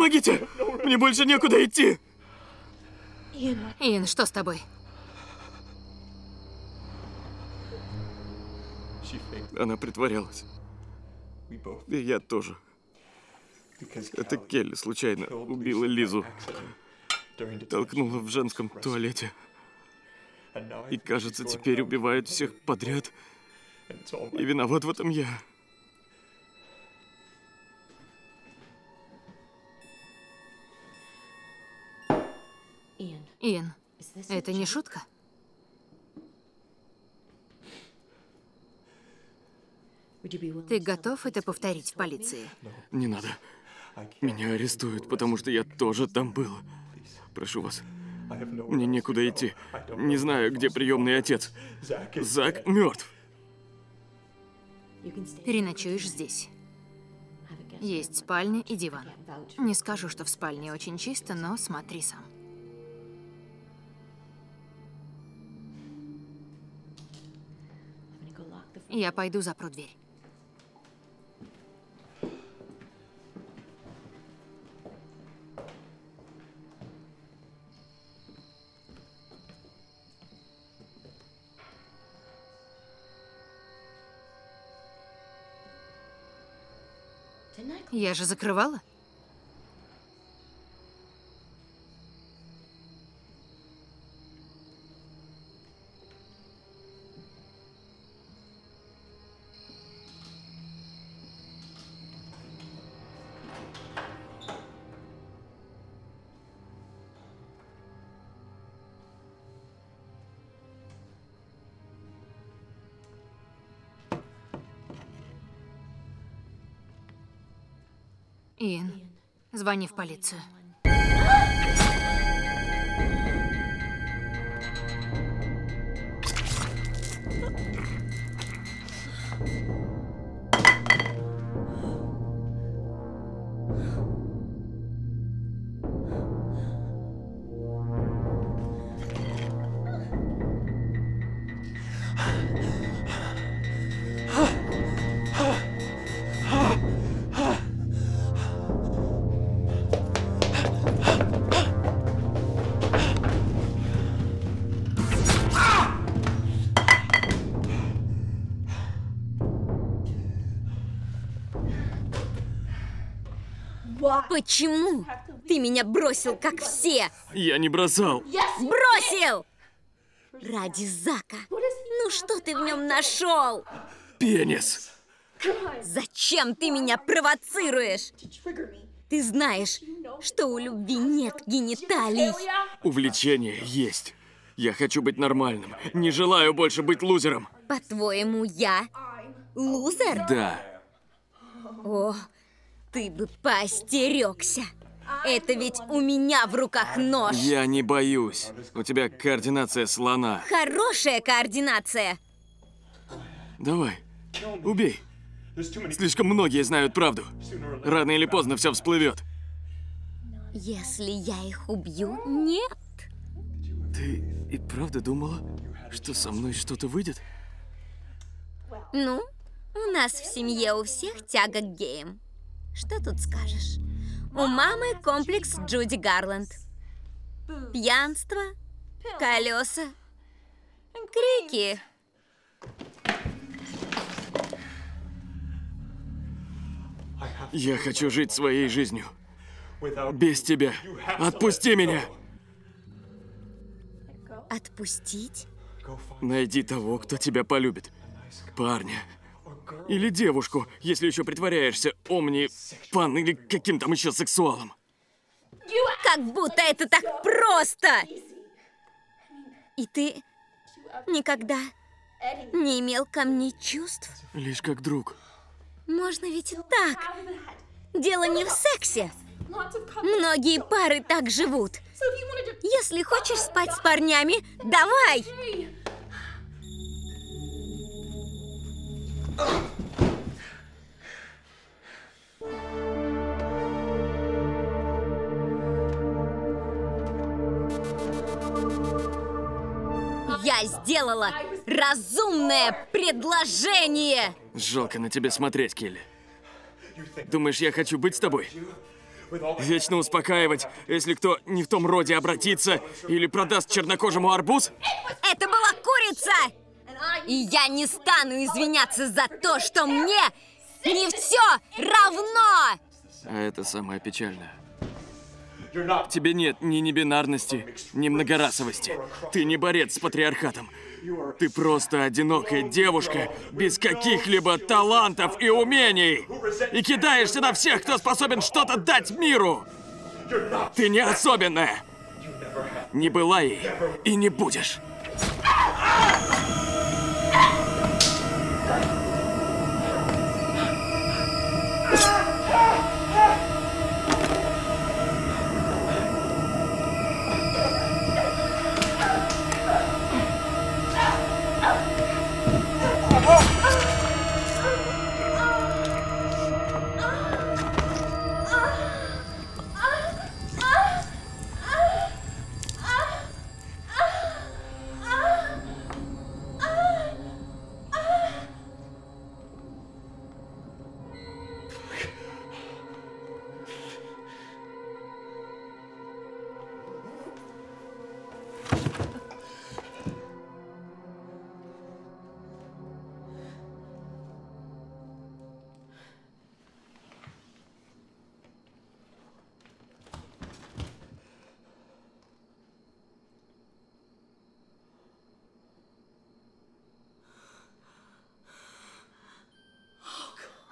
Speaker 1: Помогите! Мне больше некуда идти!
Speaker 4: Ин, что с тобой?
Speaker 1: Она притворялась. И я тоже. Это Келли случайно убила Лизу. Толкнула в женском туалете. И кажется, теперь убивает всех подряд. И виноват в этом я.
Speaker 4: Ин, это не шутка? Ты готов это повторить в полиции?
Speaker 1: Не надо. Меня арестуют, потому что я тоже там был. Прошу вас. Мне некуда идти. Не знаю, где приемный отец. Зак мертв.
Speaker 4: Переночуешь здесь. Есть спальня и диван. Не скажу, что в спальне очень чисто, но смотри сам. Я пойду запру дверь. Я же закрывала. Иэн, звони в полицию.
Speaker 2: Почему ты меня бросил, как все?
Speaker 1: Я не бросал.
Speaker 2: Бросил! Ради Зака. Ну что ты в нем нашел?
Speaker 1: Пенис.
Speaker 2: Зачем ты меня провоцируешь? Ты знаешь, что у любви нет гениталий.
Speaker 1: Увлечение есть. Я хочу быть нормальным. Не желаю больше быть лузером.
Speaker 2: По-твоему, я лузер?
Speaker 1: Да.
Speaker 2: О, ты бы поостерегся. Это ведь у меня в руках нож.
Speaker 1: Я не боюсь. У тебя координация слона.
Speaker 2: Хорошая координация.
Speaker 1: Давай, убей. Слишком многие знают правду. Рано или поздно все всплывет.
Speaker 2: Если я их убью, нет.
Speaker 1: Ты и правда думала, что со мной что-то выйдет?
Speaker 2: Ну, у нас в семье у всех тяга к геям. Что тут скажешь? У мамы комплекс Джуди Гарланд. Пьянство, колеса, крики.
Speaker 1: Я хочу жить своей жизнью. Без тебя. Отпусти меня.
Speaker 2: Отпустить?
Speaker 1: Найди того, кто тебя полюбит. Парня. Или девушку, если еще притворяешься омни, пан или каким там еще сексуалом.
Speaker 2: Как будто это так просто! И ты никогда не имел ко мне чувств?
Speaker 1: Лишь как друг.
Speaker 2: Можно ведь и так. Дело не в сексе. Многие пары так живут. Если хочешь спать с парнями, давай! Я сделала разумное предложение!
Speaker 1: Жалко на тебя смотреть, Келли. Думаешь, я хочу быть с тобой? Вечно успокаивать, если кто не в том роде обратится или продаст чернокожему арбуз?
Speaker 2: Это была курица! И я не стану извиняться за то, что мне не все равно!
Speaker 1: А это самое печальное. Тебе нет ни небинарности, ни многорасовости. Ты не борец с патриархатом. Ты просто одинокая девушка без каких-либо талантов и умений. И кидаешься на всех, кто способен что-то дать миру. Ты не особенная. Не была ей и не будешь.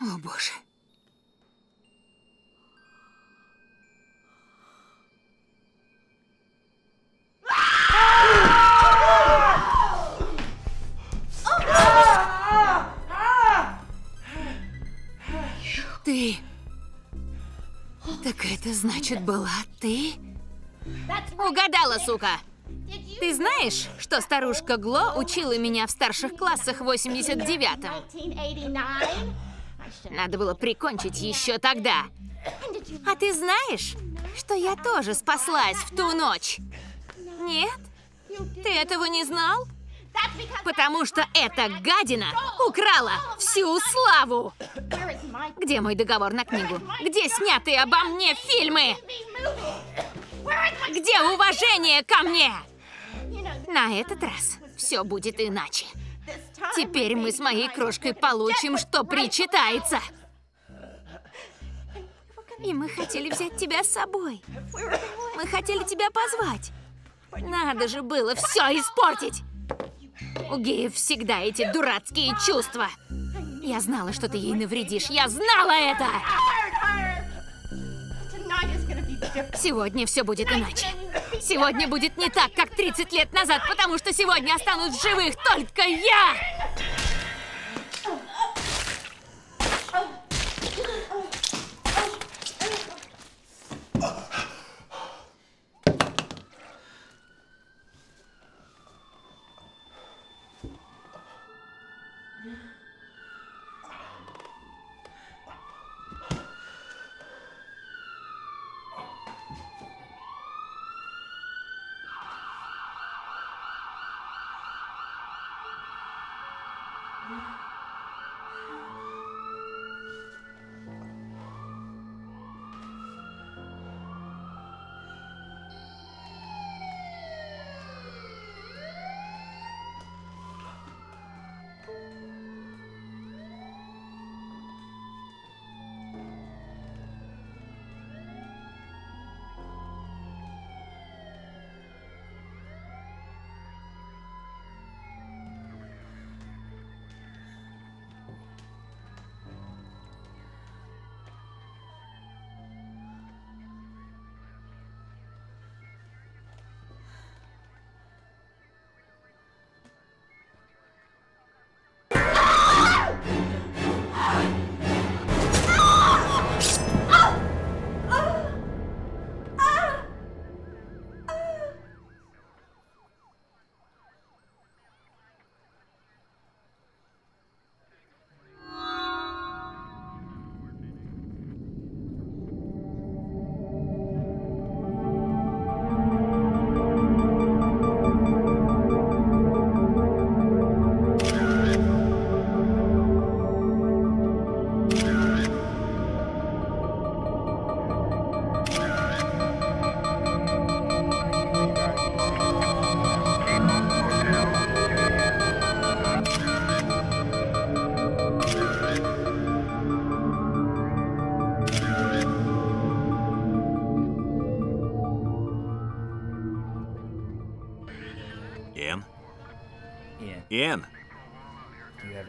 Speaker 4: О, боже. Ты... Так это значит была ты? Угадала, сука! Ты знаешь, что старушка Гло учила меня в старших классах в 89-м? Надо было прикончить еще тогда. А ты знаешь, что я тоже спаслась в ту ночь? Нет? Ты этого не знал? Потому что эта гадина украла всю славу. Где мой договор на книгу? Где снятые обо мне фильмы? Где уважение ко мне? На этот раз все будет иначе. Теперь мы с моей крошкой получим, что причитается. И мы хотели взять тебя с собой. Мы хотели тебя позвать. Надо же было все испортить. У геев всегда эти дурацкие чувства. Я знала, что ты ей навредишь. Я знала это! Сегодня все будет иначе. Сегодня будет не так, как 30 лет назад, потому что сегодня останусь в живых только я!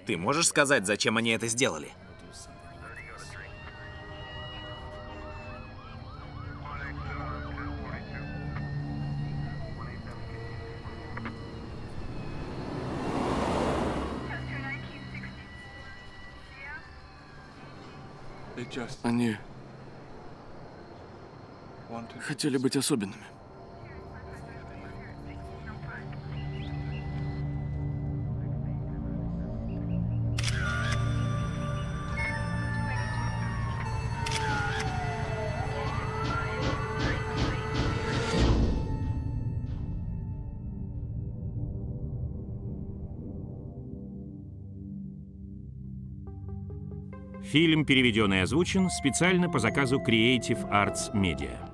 Speaker 6: Ты можешь сказать, зачем они это сделали?
Speaker 1: Они хотели быть особенными.
Speaker 7: Фильм переведен и озвучен специально по заказу Creative Arts Media.